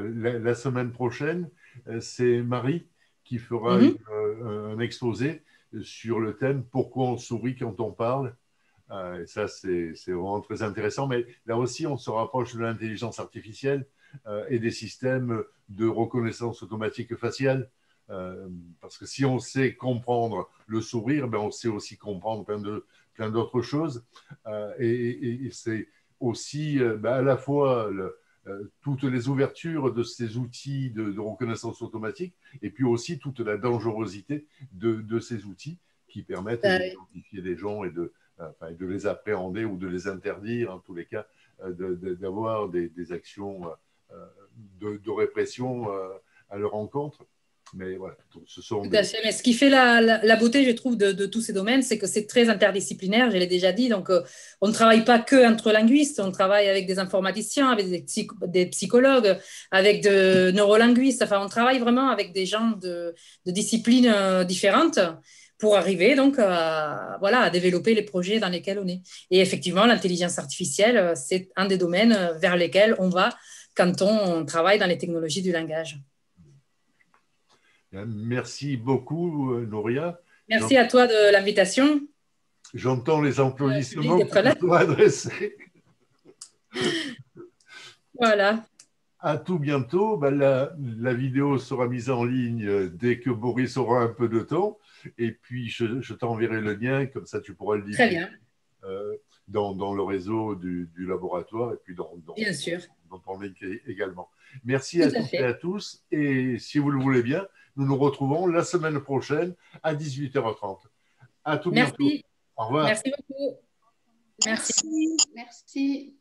La, semaine prochaine, euh, c'est Marie qui fera mhm. euh, un exposé sur le thème Pourquoi on sourit quand on parle euh, et ça, c'est vraiment très intéressant. Mais là aussi, on se rapproche de l'intelligence artificielle et des systèmes de reconnaissance automatique faciale. Parce que si on sait comprendre le sourire, ben on sait aussi comprendre plein de plein d'autres choses. et, c'est aussi ben à la fois toutes les ouvertures de ces outils de, reconnaissance automatique et puis aussi toute la dangerosité de, de ces outils qui permettent d'identifier des gens et de, de les appréhender ou de les interdire, en tous les cas, euh, d'avoir des, actions euh, de, répression euh, à leur encontre. Mais voilà, ce sont. Mais ce qui fait la, beauté, je trouve, de, tous ces domaines, c'est que c'est très interdisciplinaire, je l'ai déjà dit. Donc, on ne travaille pas que entre linguistes, on travaille avec des informaticiens, avec des, des psychologues, avec des neurolinguistes. Enfin, on travaille vraiment avec des gens de, disciplines différentes pour arriver donc à, voilà, à développer les projets dans lesquels on est. Et effectivement, l'intelligence artificielle, euh, c'est un des domaines euh, vers lesquels on va quand on travaille dans les technologies du langage. Merci beaucoup, euh, Nouria. Merci à toi de l'invitation. J'entends les applaudissements que tu adresser. voilà. À tout bientôt. Ben, la, la, vidéo sera mise en ligne dès que Boris aura un peu de temps. Et puis, je, t'enverrai le lien, comme ça tu pourras le euh, dans, dans, le réseau du, du, laboratoire et puis dans, dans, bien sûr. dans ton link également. Merci à, toutes et à tous. Et si vous le voulez bien, nous nous retrouvons la semaine prochaine à 18h30. À tout Merci. bientôt. Au revoir. Merci beaucoup. Merci. Merci.